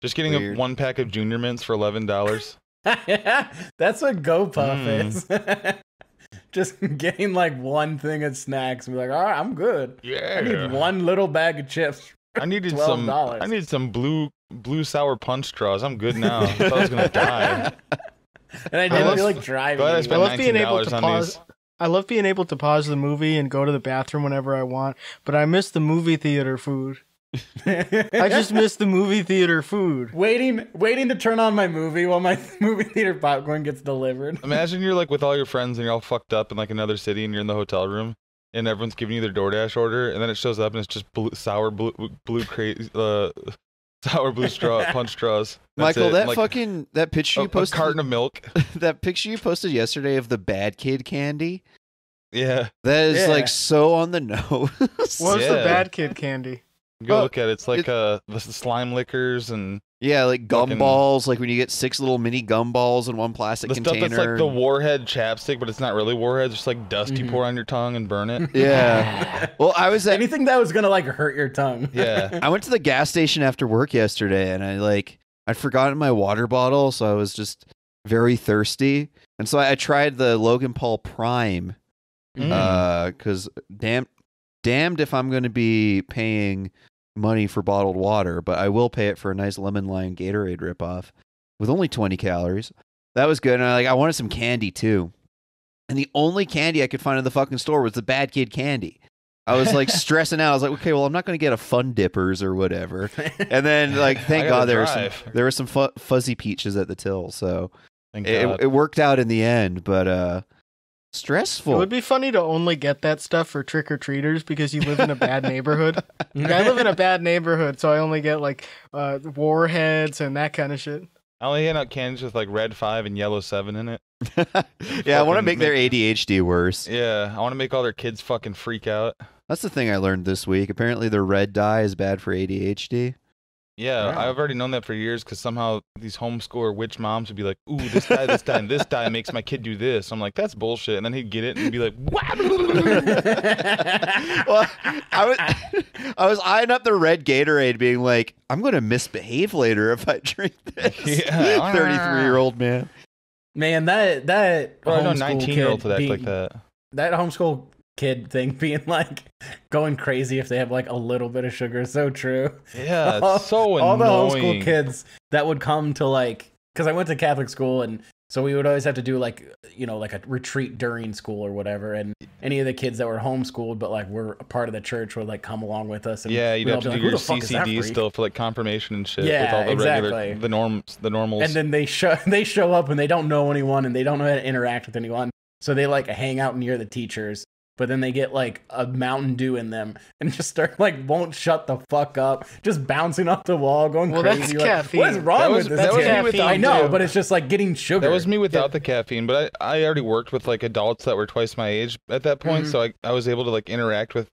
For. Ugh. Just getting Weird. a one pack of Junior Mints for eleven dollars. That's what GoPuff Mm. is. Just getting like one thing of snacks and be like, all right, I'm good. Yeah. I need one little bag of chips. I needed some. $12. I need some blue blue sour punch straws. I'm good now. I thought I was gonna die. And I didn't love- feel like driving. I I spent anymore. love being able to pause. these. I love being able to pause the movie and go to the bathroom whenever I want, but I miss the movie theater food. I just miss the movie theater food. waiting, waiting to turn on my movie while my movie theater popcorn gets delivered. Imagine you're like with all your friends and you're all fucked up in like another city and you're in the hotel room and everyone's giving you their DoorDash order and then it shows up and it's just blue, sour blue blue crazy uh sour blue straw punch straws. That's Michael, it. that Like, fucking that picture a, you a posted carton of milk. that picture you posted yesterday of the bad kid candy. Yeah. That is Yeah. like so on the nose. What was the bad kid candy? Go Well, look at it. It's like it- uh the slime lickers and yeah, like Fucking- gumballs, like when you get six little mini gumballs in one plastic the stuff container. that's like the warhead chapstick, but it's not really warhead. It's just like dust you Mhm. pour on your tongue and burn it. Yeah. well, I was at Anything that was gonna like hurt your tongue. Yeah. I went to the gas station after work yesterday and I like I'd forgotten my water bottle, so I was just very thirsty. And so I, I tried the Logan Paul Prime. Mm. Uh, cause damn damned if I'm gonna be paying money for bottled water, but I will pay it for a nice lemon lime Gatorade ripoff with only 20 calories. That was good. And I like I wanted some candy too. And the only candy I could find in the fucking store was the bad kid candy. I was like stressing out. I was like, okay, well, I'm not going to get a Fun Dippers or whatever. And then, like, thank God there were some there were some fu- fuzzy peaches at the till, so it, it worked out in the end. But uh, It would be funny to only get that stuff for trick or treaters because you live in a bad neighborhood. Like, I live in a bad neighborhood, so I only get like uh, warheads and that kind of shit. I only hand out candies with like red five and yellow seven in it. yeah, I want to fucking make their ADHD worse. Yeah, I want to make all their kids fucking freak out. That's the thing I learned this week. Apparently, the red dye is bad for ADHD. Yeah, Yeah. I've already known that for years because somehow these homeschooler witch moms would be like, "Ooh, this guy, this guy, and this guy makes my kid do this." I'm like, "That's bullshit," and then he'd get it and be like, well, I was I was eyeing up the red Gatorade, being like, I'm going to misbehave later if I drink this. Yeah. 33 year old man. Man, that that "Bro, I know homeschool 19 year olds kid would act like that." that homeschool kid thing being like going crazy if they have like a little bit of sugar so true. Yeah, All- it's so All the homeschool kids that would come to like because I went to Catholic school and so we would always have to do like you know like a retreat during school or whatever and any of the kids that were homeschooled but like were a part of the church would like come along with us and Yeah, you'd have to be do like, your "Who the fuck is CCD still for like confirmation and shit with Yeah, all the regular exactly. the norms, the normals. and then they show they show up and they don't know anyone and they don't know how to interact with anyone so they like hang out near the teachers but then they get like a mountain dew in them and just start like won't shut the fuck up just bouncing off the wall going Well, that's crazy like, caffeine. what is wrong That was- with this that was kid?" me without i know too. but it's just like getting sugar That was me without the caffeine, but I, I already worked with like adults that were twice my age at that point, Mhm. so I, I was able to like interact with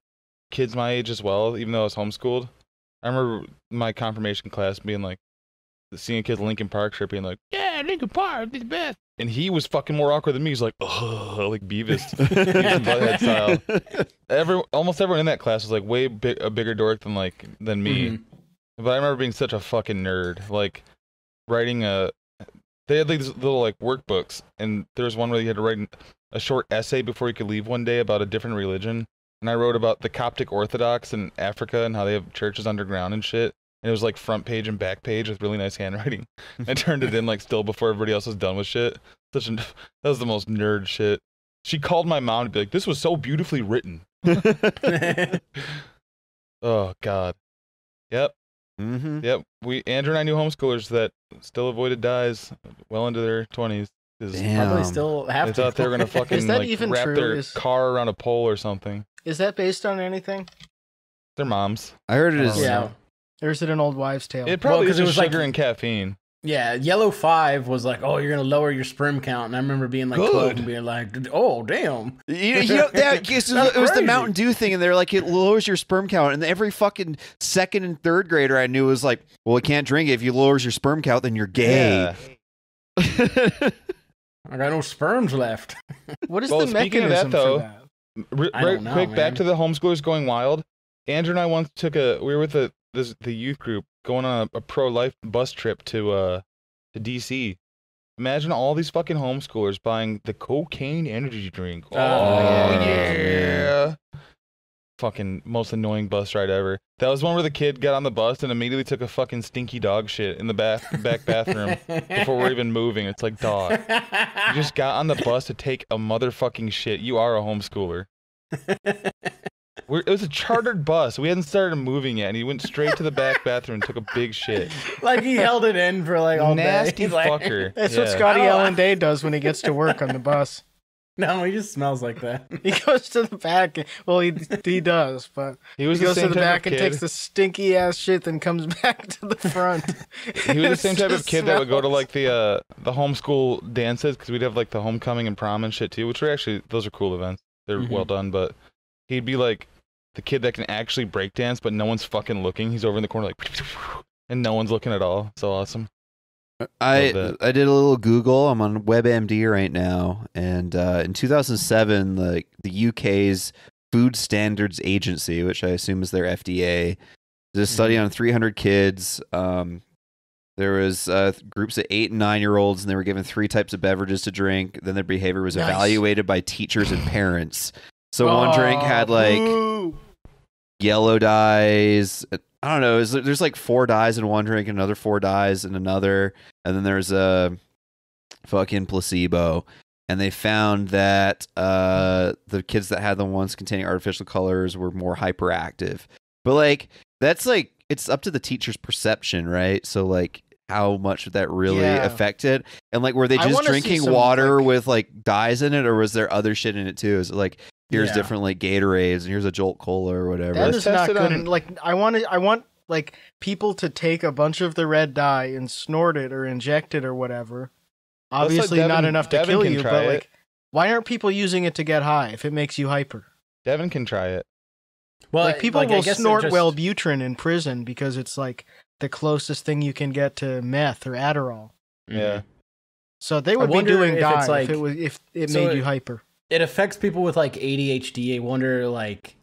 kids my age as well, even though I was homeschooled. I remember my confirmation class being like, seeing kids at Lincoln Park trip being like, yeah, Lincoln Park, the best. And he was fucking more awkward than me. He's like, oh, like Beavis. Beavis Butthead style. Every, almost everyone in that class was like way big, a bigger dork than like than me. Mhm. But I remember being such a fucking nerd, like writing a. They had like these little like workbooks, and there was one where you had to write a short essay before you could leave one day about a different religion. And I wrote about the Coptic Orthodox in Africa and how they have churches underground and shit. And it was like front page and back page with really nice handwriting. I turned it in like still before everybody else was done with shit. Such an that was the most nerd shit. She called my mom to be like, "This was so beautifully written." Oh God. Yep. hmm Yep, we Andrew and I knew homeschoolers that still avoided dyes well into their twenties because they Damn. probably still have to thought they were gonna fucking that like even wrap true? their Is- car around a pole or something. Is that based on anything, Their moms. I heard it is. yeah or is it an old wives' tale? It probably 'cause is it just was like- sugar and caffeine. yeah yellow five was like oh you're gonna lower your sperm count and i remember being like 12 Good. and being like oh damn You, you know, that, yes, That's it was the. Mountain Dew thing, and they're like, it lowers your sperm count. And every fucking second and third grader I knew was like, well, we can't drink it. If you lowers your sperm count, then you're gay. Yeah. I got no sperms left. What is Well, the speaking of mechanism that, though, for that? R- I right know, quick, man. back to the homeschoolers going wild. Andrew and I once took a. We were with the this, the youth group going on a, a pro life bus trip to uh to DC. Imagine all these fucking homeschoolers buying the cocaine energy drink. Oh, yeah. yeah. Fucking most annoying bus ride ever. That was one where the kid got on the bus and immediately took a fucking stinky dog shit in the bath back bathroom before we're even moving. It's like, dog, you just got on the bus to take a motherfucking shit. You are a homeschooler. We're, it was a chartered bus. We hadn't started moving yet, and he went straight to the back bathroom and took a big shit. like he held it in for like all Nasty day. He's like, fucker. That's what Scotty I Allen Day does when he gets to work on the bus. No, he just smells like that. He goes to the back. Well, he he does, but He was he goes the to the back and takes the stinky ass shit, then comes back to the front. He was the same type of just kid that would go to like the uh the homeschool dances because we'd have like the homecoming and prom and shit too, which were actually those are cool events. They're Mhm. well done, but he'd be like the kid that can actually break dance, but no one's fucking looking. He's over in the corner like, and no one's looking at all. So awesome. I I did a little Google. I'm on WebMD right now, and uh, in 2007, the the UK's Food Standards Agency, which I assume is their FDA, did a study on 300 kids. Um, there was uh, groups of eight and nine year olds, and they were given three types of beverages to drink. Then their behavior was Nice. evaluated by teachers and parents. So one drink had Oh, like boo. Yellow dyes. I don't know. Is there- There's like four dyes in one drink, and another four dyes in another, and then there's a fucking placebo. And they found that uh, the kids that had the ones containing artificial colors were more hyperactive. But like that's like it's up to the teacher's perception, right? So like how much would that really Yeah. affect it? And like were they just drinking some, water like- with like dyes in it, or was there other shit in it too? Is it like here's Yeah. different like Gatorades and here's a Jolt Cola or whatever? That Let's is not good. on- And like, I want to, I want like people to take a bunch of the red dye and snort it or inject it or whatever. Let's let Obviously, not enough to Devin kill you, but it. like, why aren't people using it to get high if it makes you hyper? Devin can try it. Well, like people I will snort just- Wellbutrin in prison because it's like the closest thing you can get to meth or Adderall. Yeah. Mm-hmm. So they would be doing if dye it's like- if it was if it so made it- you hyper. It affects people with like ADHD. I wonder like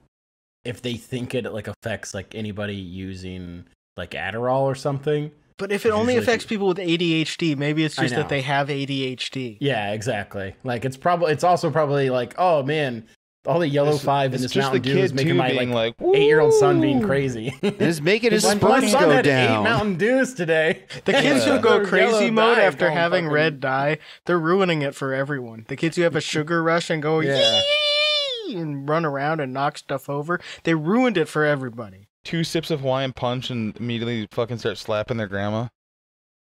if they think it like affects like anybody using like Adderall or something. But if it It's only affects people with ADHD, maybe it's just that they have ADHD. Yeah, exactly. Like it's probably it's also probably like oh man, all the yellow It's- five in it's this Mountain the Dew is making my like like eight year old son being crazy. And it's making his my, my sperms son go had eight down. Mountain Dews today. The kids who go crazy mode after having fucking- red dye, they're ruining it for everyone. The kids who have a sugar rush and go Yeah. "Yee!" and run around and knock stuff over, they ruined it for everybody. Two sips of Hawaiian punch and immediately fucking start slapping their grandma.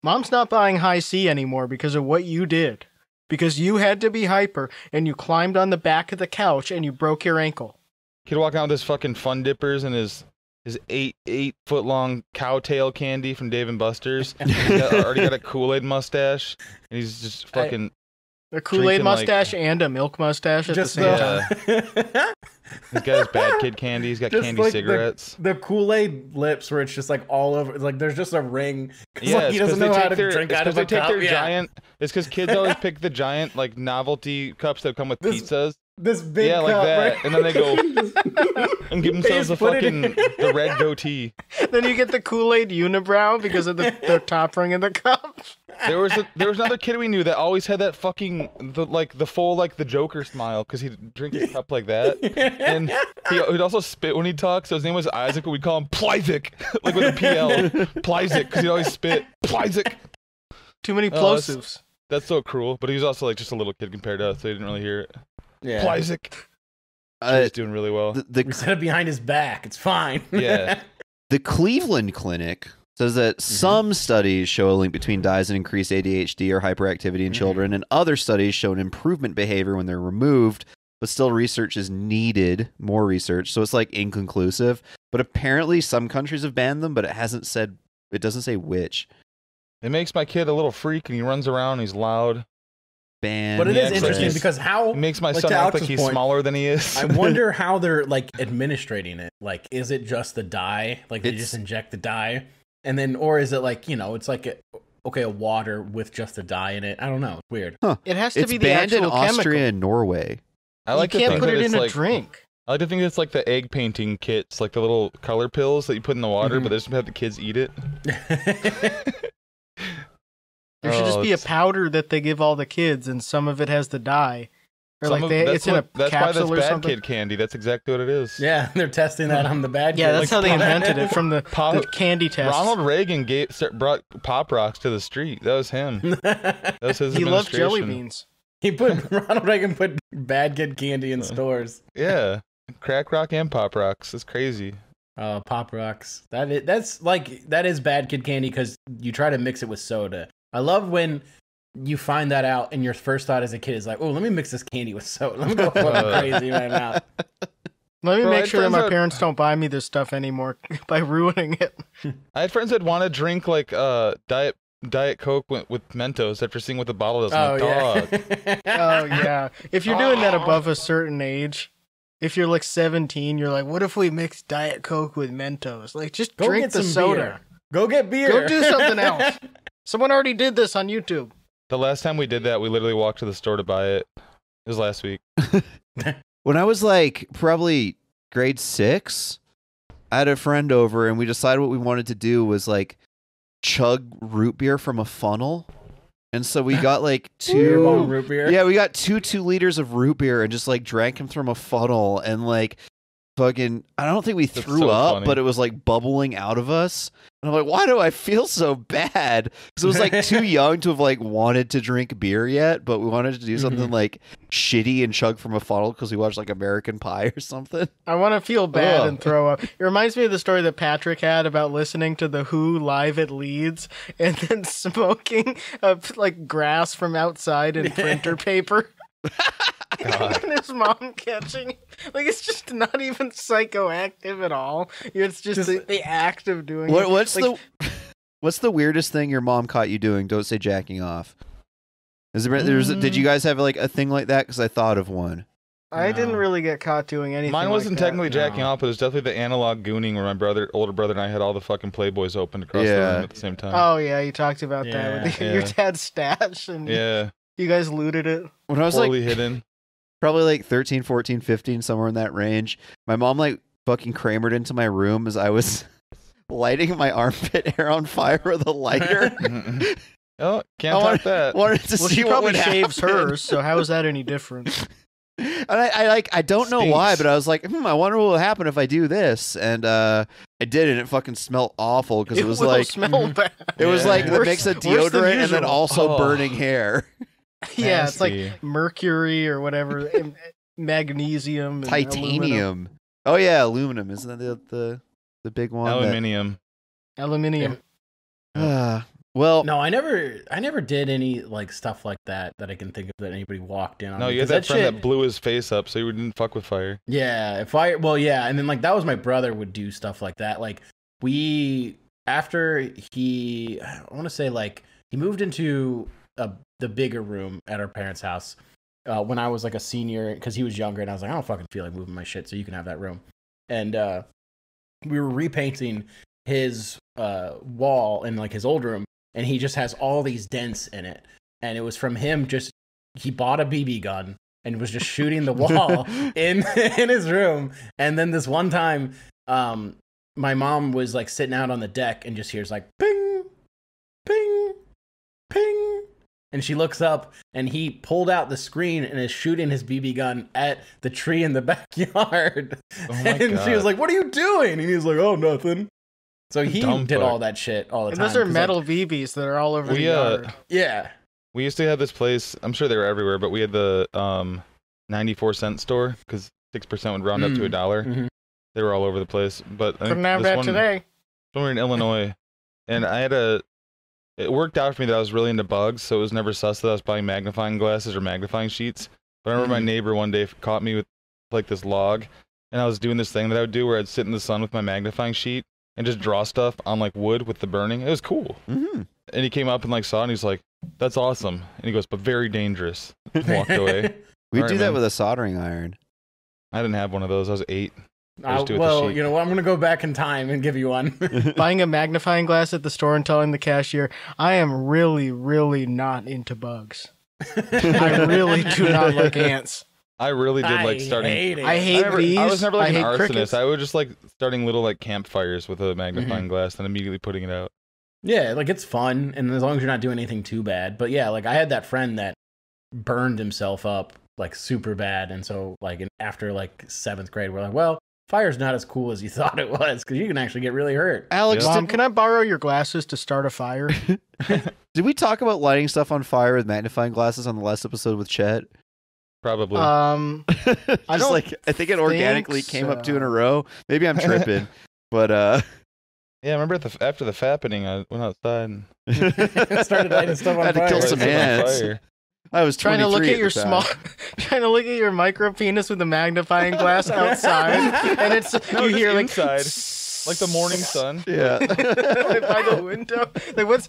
Mom's not buying high C anymore because of what you did. Because you had to be hyper and you climbed on the back of the couch and you broke your ankle. Kid walking out with his fucking fun dippers and his his eight eight foot long cow tail candy from Dave and Buster's. He's got, already got a Kool Aid mustache, and he's just fucking. A Kool Aid Drinking, like- mustache and a milk mustache at Just the same time. the He's got his bad kid candy. He's got Just candy like cigarettes. the Kool Aid lips where it's just like all over. Like there's just a ring. 'Cause, Yeah, like, it's he 'cause doesn't know how to their, drink it's out 'cause of they a take cup. their yeah. giant. It's because kids always pick the giant like novelty cups that come with This- pizzas This big Yeah, like cup, that, right? and then they go and give themselves a fucking the red goatee. then you get the Kool Aid unibrow because of the, the top ring of the cup. There was a, there was another kid we knew that always had that fucking the like the full like the Joker smile because he'd drink his cup like that, and he, he'd also spit when he talked. So his name was Isaac, but we'd call him Plyzik, like with a PL, Plyzik, because he'd always spit Plyzik. Too many Oh, it's- plosives. That's so cruel, but he was also like just a little kid compared to us, so he didn't really hear it. Yeah. Plyzik, Uh, he's doing really well. the, the We set it behind his back. It's fine. Yeah. The Cleveland Clinic says that some studies show a link between dyes and increased ADHD or hyperactivity in Mhm. children, and other studies show an improvement behavior when they're removed. But still, research is needed, more research. So it's like inconclusive. But apparently, some countries have banned them, but it hasn't said. It doesn't say which It makes my kid a little freak, and he runs around. He's loud. Ban. but it Yeah, is it's interesting like- because how It makes my Like, son to act like he's point, smaller than he is. I wonder how they're like administrating it. Like, is it just the dye? Like they It's- just inject the dye, and then, or is it like you know, it's like a, okay a water with just a dye in it. I don't know. It's weird. It has to It's be the banned in Austria chemical. and Norway. I like you can't put it in a like drink. I like to think it's like the egg painting kits, like the little color pills that you put in the water, Mhm. but they just have the kids eat it. There should just Oh, be a powder that they give all the kids, and some of it has the dye, or like they, that's it's in what- a that's why capsule that's or bad something. kid candy. That's exactly what it is. yeah, they're testing that on the bad. Yeah, kids. that's how they invented it from the, Pop- the candy test. Ronald Reagan gave, brought pop rocks to the street. That was him. That was his he loved jelly beans. he put Ronald Reagan put bad kid candy in Uh. stores. Yeah, crack rock and pop rocks. It's crazy. Uh, pop rocks. That is, that's like that is bad kid candy because you try to mix it with soda. I love when you find that out and your first thought as a kid is like, oh, let me mix this candy with soda. Let me go fucking crazy right now. Let me Bro, make sure that friends my that- parents don't buy me this stuff anymore by ruining it. I had friends that want to drink like uh diet diet coke with, with Mentos after seeing what the bottle does. I'm Oh like, dog. yeah. Oh yeah, if you're doing that above a certain age, if you're like 17, you're like, what if we mix Diet Coke with Mentos? Like, just Go drink get the some soda. beer. Go get beer. Go do something else. Someone already did this on YouTube. The last time we did that, we literally walked to the store to buy it. It was last week. When I was like probably grade six, I had a friend over and we decided what we wanted to do was like chug root beer from a funnel. And so we got like two root beer. Yeah, we got two two liters of root beer and just like drank them from a funnel and like fucking I don't think we That's threw so up, funny. but it was like bubbling out of us. And I'm like, why do I feel so bad? Because it was like too young to have like wanted to drink beer yet, but we wanted to do something Mhm. like shitty and chug from a funnel because we watched like American Pie or something. I want to feel bad Ugh. and throw up. It reminds me of the story that Patrick had about listening to the Who live at Leeds and then smoking uh, like grass from outside in printer paper. God. and his mom catching like it's just not even psychoactive at all. It's just, Just- the, the act of doing What it. what's Like, the what's the weirdest thing your mom caught you doing? Don't say jacking off. Is there, there's, did Mm. you guys have like a thing like that? Because I thought of one. I didn't really get caught doing anything. Mine wasn't that. technically jacking No. off, but it was definitely the analog gooning where my brother, older brother, and I had all the fucking Playboys open across the room at the same time. Oh yeah, you talked about that with Yeah. your Yeah. dad's stash and yeah, you guys looted it. When I was like hidden. probably like 13 14 15 somewhere in that range my mom like fucking kramered into my room as i was lighting my armpit hair on fire with a lighter oh, can't I top wanted- that. wanted to Well, see she probably would shaves happen. hers, so how is that any different? and I, I like i don't know why but i was like hmm i wonder what will happen if i do this and uh i did and it fucking smelled awful because it, was will like smell bad. it was like the Worse- mix of worse deodorant and then also Oh. burning hair yeah, it's like mercury or whatever, magnesium, and aluminum. titanium oh yeah aluminum isn't that the the, the big one that- Aluminium. aluminium. Ah, well No, I never, I never did any like stuff like that that I can think of that anybody walked in on. No, you had that friend shit- that blew his face up, so you didn't fuck with fire. Yeah, if I well, yeah, and then like that was my brother would do stuff like that. Like we after he, I want to say like he moved into a, the bigger room at our parents' house uh, when I was like a senior because he was younger, and I was like, I don't fucking feel like moving my shit, so you can have that room. And uh, we were repainting his uh, wall in like his old room, and he just has all these dents in it, and it was from him just he bought a BB gun and was just shooting the wall in in his room. And then this one time, um, my mom was like sitting out on the deck and just hears like ping, ping, And she looks up and he pulled out the screen and is shooting his BB gun at the tree in the backyard. Oh my and she was like, What are you doing? And he's like, Oh, nothing. So he Dumb did fuck. all that shit all the time. And time. those are 'cause, like, metal BBs that are all over We, the uh, yard. yeah. We used to have this place. I'm sure they were everywhere, but we had the um, 94 cent store because six percent would round up to a Mm. dollar. Mhm. They were all over the place. But I think Couldn't have this that one, today. when we were in Illinois, and I had a. It worked out for me that I was really into bugs, so it was never sus that I was buying magnifying glasses or magnifying sheets. But I remember my Mhm. neighbor one day caught me with like this log, and I was doing this thing that I would do where I'd sit in the sun with my magnifying sheet and just draw stuff on like wood with the burning. It was cool. hmm And he came up and like saw it and he's like, "That's awesome," and he goes, "But very dangerous." And walked away. we All do right, that man. with a soldering iron I didn't have one of those. I was eight. I just do it with the well, you know what? I'm gonna go back in time and give you one. Buying a magnifying glass at the store and telling the cashier, I am really, really not into bugs. I really do not like ants. I really did like starting. hate it. I I, hate never, bees. I was never like I an arsonist. crickets. I would just like starting little like campfires with a magnifying Mm-hmm. glass and immediately putting it out. Yeah, like it's fun, and as long as you're not doing anything too bad. But yeah, like I had that friend that burned himself up like super bad, and so like in, after like seventh grade, we're like, well, fire's not as cool as you thought it was because you can actually get really hurt. Alex, Yeah. Mom, did, can I borrow your glasses to start a fire? did we talk about lighting stuff on fire with magnifying glasses on the last episode with Chet? Probably. Um, Just don't like I think it organically think came up two in a row. Maybe I'm tripping, but uh, yeah, I remember at the after the fappening, I went outside and Started lighting stuff on had to kill fire. some set it on ants. Fire. I was trying to look 23 at your small, trying to look at your micro penis with a magnifying glass outside, and it's No, you hear like inside, like the morning sun. Yeah. by the window. Like what's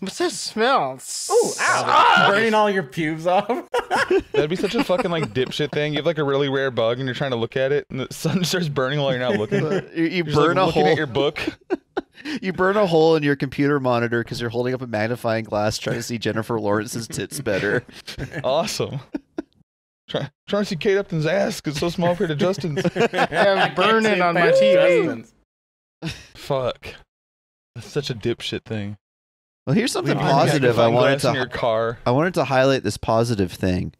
what's that smell? Oh, ow! Ah! Burning all your pubes off. That'd be such a fucking like dipshit thing. You have like a really rare bug and you're trying to look at it, and the sun starts burning while you're not looking. You're you, you just, like, burn a looking hole. at your book. You burn a hole in your computer monitor because you're holding up a magnifying glass trying to see Jennifer Lawrence's tits better. Awesome. Try, trying to see Kate Upton's ass because it's so small compared to Justin's. Yeah, I burning on my past TV. Fuck. That's such a dipshit thing. Well, here's something Leaving positive I wanted to your car. I wanted to highlight this positive thing.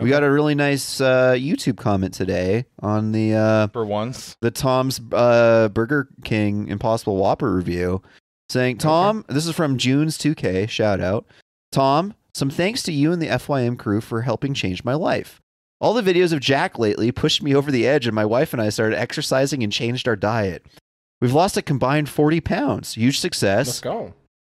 We got a really nice uh, YouTube comment today on the uh, For once, the Tom's uh, Burger King Impossible Whopper review, saying, "Tom, this is from June's 2K. Shout out, Tom. Some thanks to you and the FYM crew for helping change my life. All the videos of Jack lately pushed me over the edge, and my wife and I started exercising and changed our diet. We've lost a combined 40 pounds. Huge success. Let's go.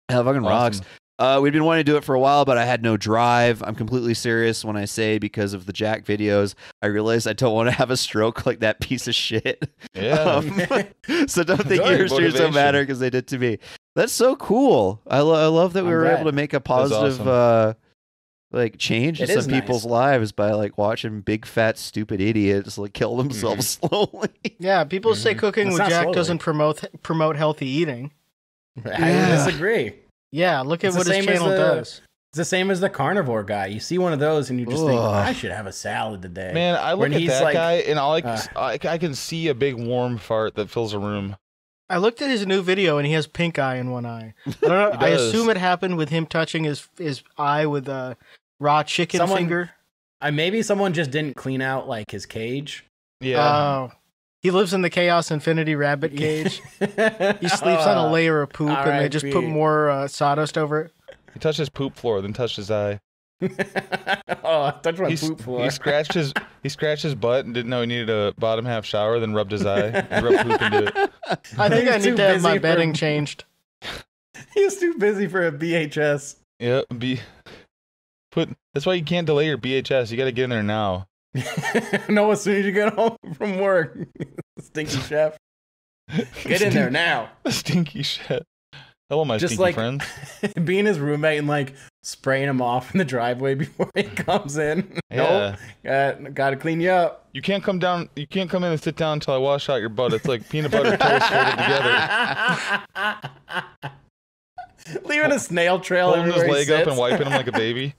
Hell, fucking rocks. Awesome. Uh, we'd been wanting to do it for a while, but I had no drive. I'm completely serious when I say because of the Jack videos, I realized I don't want to have a stroke like that piece of shit. Yeah. Um, so don't think your yours don't matter because they did to me. That's so cool. I, lo- I love that we I'm were glad. able to make a positive awesome. uh, like change in It is some people's nice. lives by like watching big fat stupid idiots like kill themselves slowly. Yeah, people say Mhm. cooking It's with Jack slowly. doesn't promote promote healthy eating. I Yeah. disagree. Yeah, look at It's the what his same as channel the- does. It's the same as the carnivore guy. You see one of those and you just think, I should have a salad today. Man, I look When at he's that like, guy and all I, uh, I, I can see a big warm fart that fills a room. I looked at his new video and he has pink eye in one eye. I don't know. I assume it happened with him touching his his eye with a raw chicken Someone- finger. I, maybe someone just didn't clean out like his cage. Yeah. Oh, he lives in the Chaos Infinity rabbit cage. He sleeps on a layer of poop and they just put more uh, sawdust over it. he touched his poop floor, then touched his eye. oh, touch my He, poop floor. he scratched his he scratched his butt and didn't know he needed a bottom half shower, then rubbed his eye and rubbed poop into it. I think I need to have my busy for- bedding changed. he was too busy for a BHS. Yeah, be put. That's why you can't delay your BHS. You got to get in there now. no, as soon as you get home from work, stinky chef, get in there now. Stinky shit. Hello, my Just stinky like- friends. Being his roommate and like spraying him off in the driveway before he comes in. Yeah. No, uh, gotta clean you up. You can't come down. You can't come in and sit down until I wash out your butt. It's like peanut butter toast folded together. Leaving a snail trail Holding his leg up and wiping him like a baby.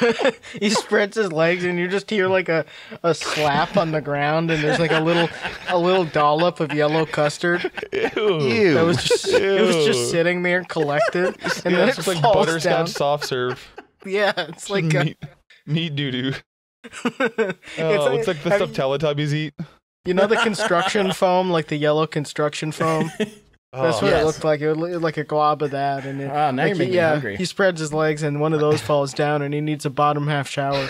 he spreads his legs and you just hear like a, a slap on the ground and there's like a little a little dollop of yellow custard Ew. Ew. that was just it was just sitting there collected and yeah, then it's it just like falls butterscotch down. soft serve. Yeah, it's like a, meat, meat doo doo. it's Oh, it's like the have stuff Teletubbies eat. You know the construction foam, like the yellow construction foam. That's Oh, what it yes. looked like. It looked like a glob of that, and it, Ah, now like, you're making me yeah, hungry. he spreads his legs, and one of those falls down, and he needs a bottom half shower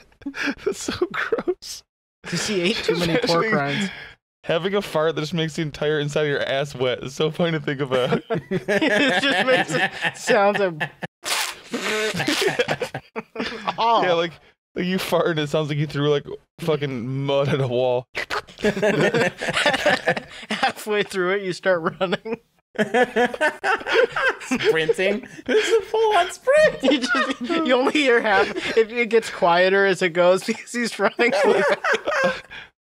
That's so gross. because he ate too many pork Imagining rinds. Having a fart that just makes the entire inside of your ass wet is so funny to think about. it just makes it sounds of. oh, Yeah, like, like you fart and it sounds like you threw like fucking mud at a wall. halfway through it, you start running. Sprinting. This is a full on sprint. You just you only hear half. It, it gets quieter as it goes because he's running.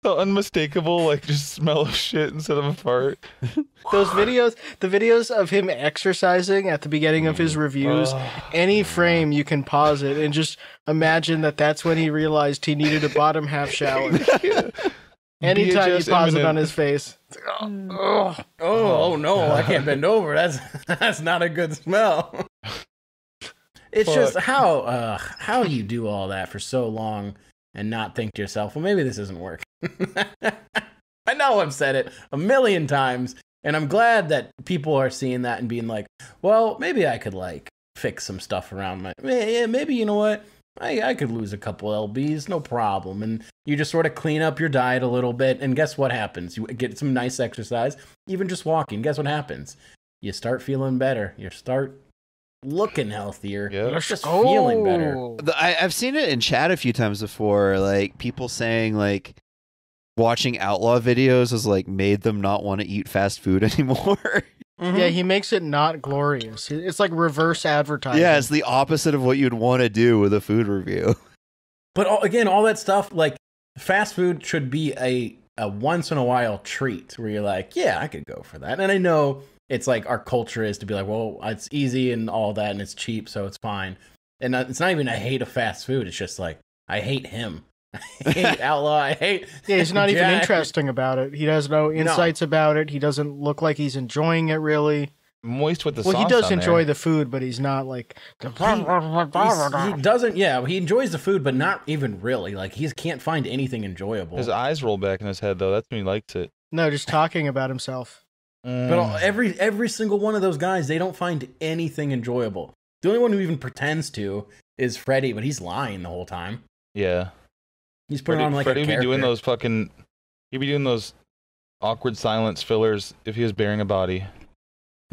The unmistakable like just smell of shit instead of a fart. Those videos, the videos of him exercising at the beginning of his reviews, Ugh. any frame you can pause it and just imagine that that's when he realized he needed a bottom half shower. Anytime you VHS pause it on his face. Like, oh, ugh. Oh, oh no, I can't bend over. That's that's not a good smell. It's just Fuck. how uh how you do all that for so long and not think to yourself, well maybe this isn't working. I know I've said it a million times and I'm glad that people are seeing that and being like, well, maybe I could like fix some stuff around my yeah, maybe you know what? I, I could lose a couple lbs no problem and you just sort of clean up your diet a little bit and guess what happens you get some nice exercise even just walking guess what happens you start feeling better you start looking healthier Yeah. you're just feeling better Oh. The, I, I've seen it in chat a few times before, like people saying like watching outlaw videos has like made them not want to eat fast food anymore. Mm-hmm. Yeah, he makes it not glorious. It's like reverse advertising. yeah, it's the opposite of what you'd want to do with a food review. but all, again all that stuff like fast food should be a a once in a while treat where you're like yeah i could go for that and i know it's like our culture is to be like well it's easy and all that and it's cheap so it's fine and uh, it's not even i hate a fast food it's just like i hate him i hate outlaw i hate Yeah, he's not even interesting about it. He has no insights about it. He doesn't look like he's enjoying it really. Moist with the well, he does on enjoy there. the food, but he's not like. He's- he doesn't yeah he enjoys the food but not even really like he can't find anything enjoyable His eyes roll back in his head though. That's when he likes it. No, just talking about himself. But all, every every single one of those guys, they don't find anything enjoyable. The only one who even pretends to is Freddy, but he's lying the whole time. yeah. He's putting Freddie, on like Freddie a would be doing those fucking. He'd be doing those awkward silence fillers if he was bearing a body.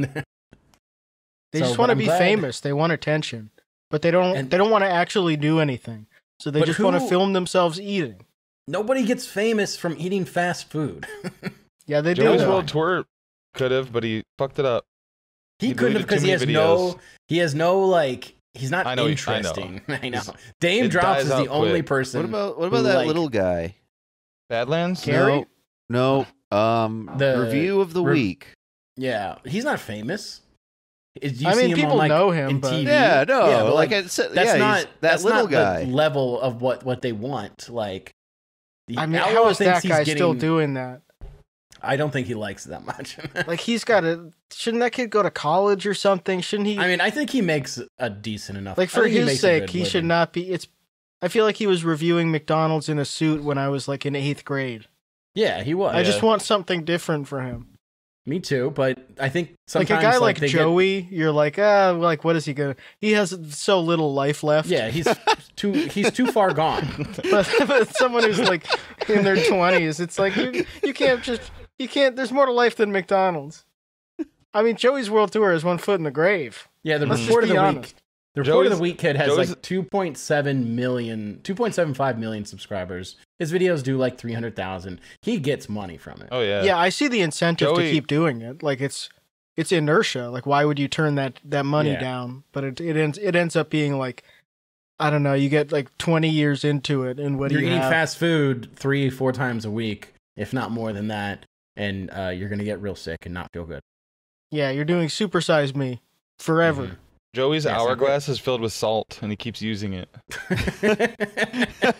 They So, just want to be glad- famous. They want attention, but they don't. And- they don't want to actually do anything. So they just want to film themselves eating. Nobody gets famous from eating fast food. Yeah, they do. Joey's though. World Tour could have, but he fucked it up. he He couldn't have because he has videos. no. He has no like. He's not I know he- I know. interesting. I know. Daym Drops is the only quick. person. What about what about who, that like- little guy? Badlands. Gary? No, no. Um, The- review of the re- week. Yeah, he's not famous. Is- you I mean, him people on, like, know him, in but- Yeah, no, Yeah, but, like, like, I said, that's yeah, not that that's little not guy. the level of what what they want. Like, the I mean, Outlaw how is that he's guy still doing that? I don't think he likes it that much. Like he's got a Shouldn't that kid go to college or something? Shouldn't he? I mean, I think he makes a decent enough. like for think he his sake, he should not be. It's. I feel like he was reviewing McDonald's in a suit when I was like in eighth grade. Yeah, he was. I just want something different for him. Me too, but I think sometimes Like a guy like, get- Joey, you're like, ah, like what is he gonna? He has so little life left. yeah, he's too he's too far gone. but, but someone who's like in their twenties, it's like you, you can't just you can't. There's more to life than McDonald's. I mean, Joey's world tour is one foot in the grave. Yeah, the Let's report of be the week. honest. The report of the week kid has Joey's- like 2.7 million, 2.75 million subscribers. His videos do like 300,000. He gets money from it. Oh yeah. Yeah, I see the incentive to keep doing it. Like it's it's inertia. Like why would you turn that that money Yeah. down? But it it ends it ends up being like I don't know. You get like 20 years into it, and what you're do you eating have? fast food three, four times a week, if not more than that, and uh, you're gonna get real sick and not feel good. Yeah, you're doing supersize me forever. Mhm. Joey's Yeah, hourglass is filled with salt, and he keeps using it.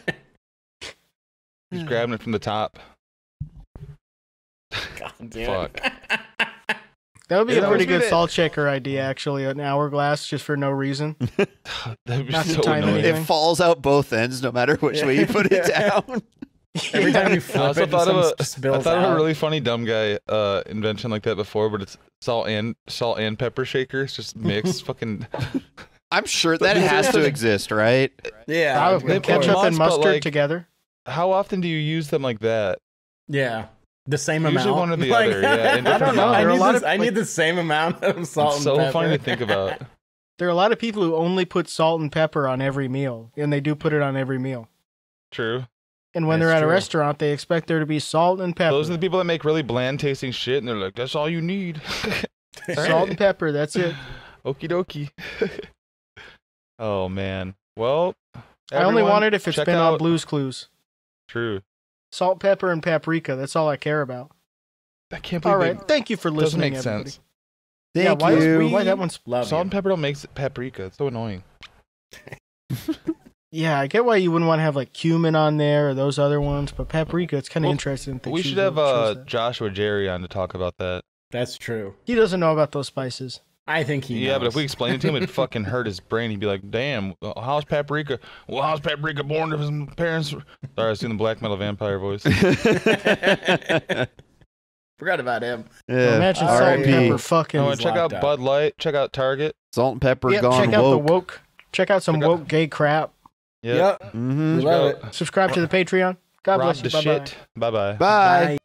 He's grabbing it from the top. God damn it. That would be Yeah, a pretty good salt shaker idea, actually. An hourglass just for no reason. That'd be Not to so time It falls out both ends, no matter which way you put it down. Every time you I flip also it, thought of some a, I spills thought of a really funny dumb guy uh, invention like that before, but it's salt and salt and pepper shakers, just mixed. fucking. I'm sure that has to exist, right? yeah, Probably ketchup and mustard like- together. How often do you use them like that? yeah. The same Usually amount. one or the other, yeah, I don't know. I There are a need, this, of, I need like- the same amount of salt It's and so pepper. funny to think about. There are a lot of people who only put salt and pepper on every meal, and they do put it on every meal. True. And when That's they're at a restaurant, they expect there to be salt and pepper. Those are the people that make really bland tasting shit, and they're like, "That's all you need." Salt and pepper. That's it. Okie dokie. oh man. Well, I only everyone, want it if it's check been on Blue's Clues. True. Salt, pepper, and paprika. That's all I care about. I can't All believe right. Thank you for it doesn't listening, make everybody. sense. yeah, Thank why, is- you. why that one's Love Salt you. and pepper don't make paprika. It's so annoying. Yeah, I get why you wouldn't want to have like cumin on there or those other ones, but paprika, it's kind of Well, interesting. that We should have choose uh. Joshua Jerry on to talk about that. That's true. He doesn't know about those spices. I think he. yeah, but if we explained it to him, it'd fucking hurt his brain. He'd be like, "Damn, how's paprika? Well, how's paprika born to his parents?" Sorry, I was doing the black metal vampire voice. forgot about him. yeah. Imagine salt and pepper fucking. Oh, He's check out up. Bud Light. Check out Target. Salt and pepper Yep, gone check out the woke. Check out some Check out- woke gay crap. Yeah. hmm We love it. Subscribe to the Patreon. God Rob bless you. Bye-bye. shit. Bye bye. Bye. Bye.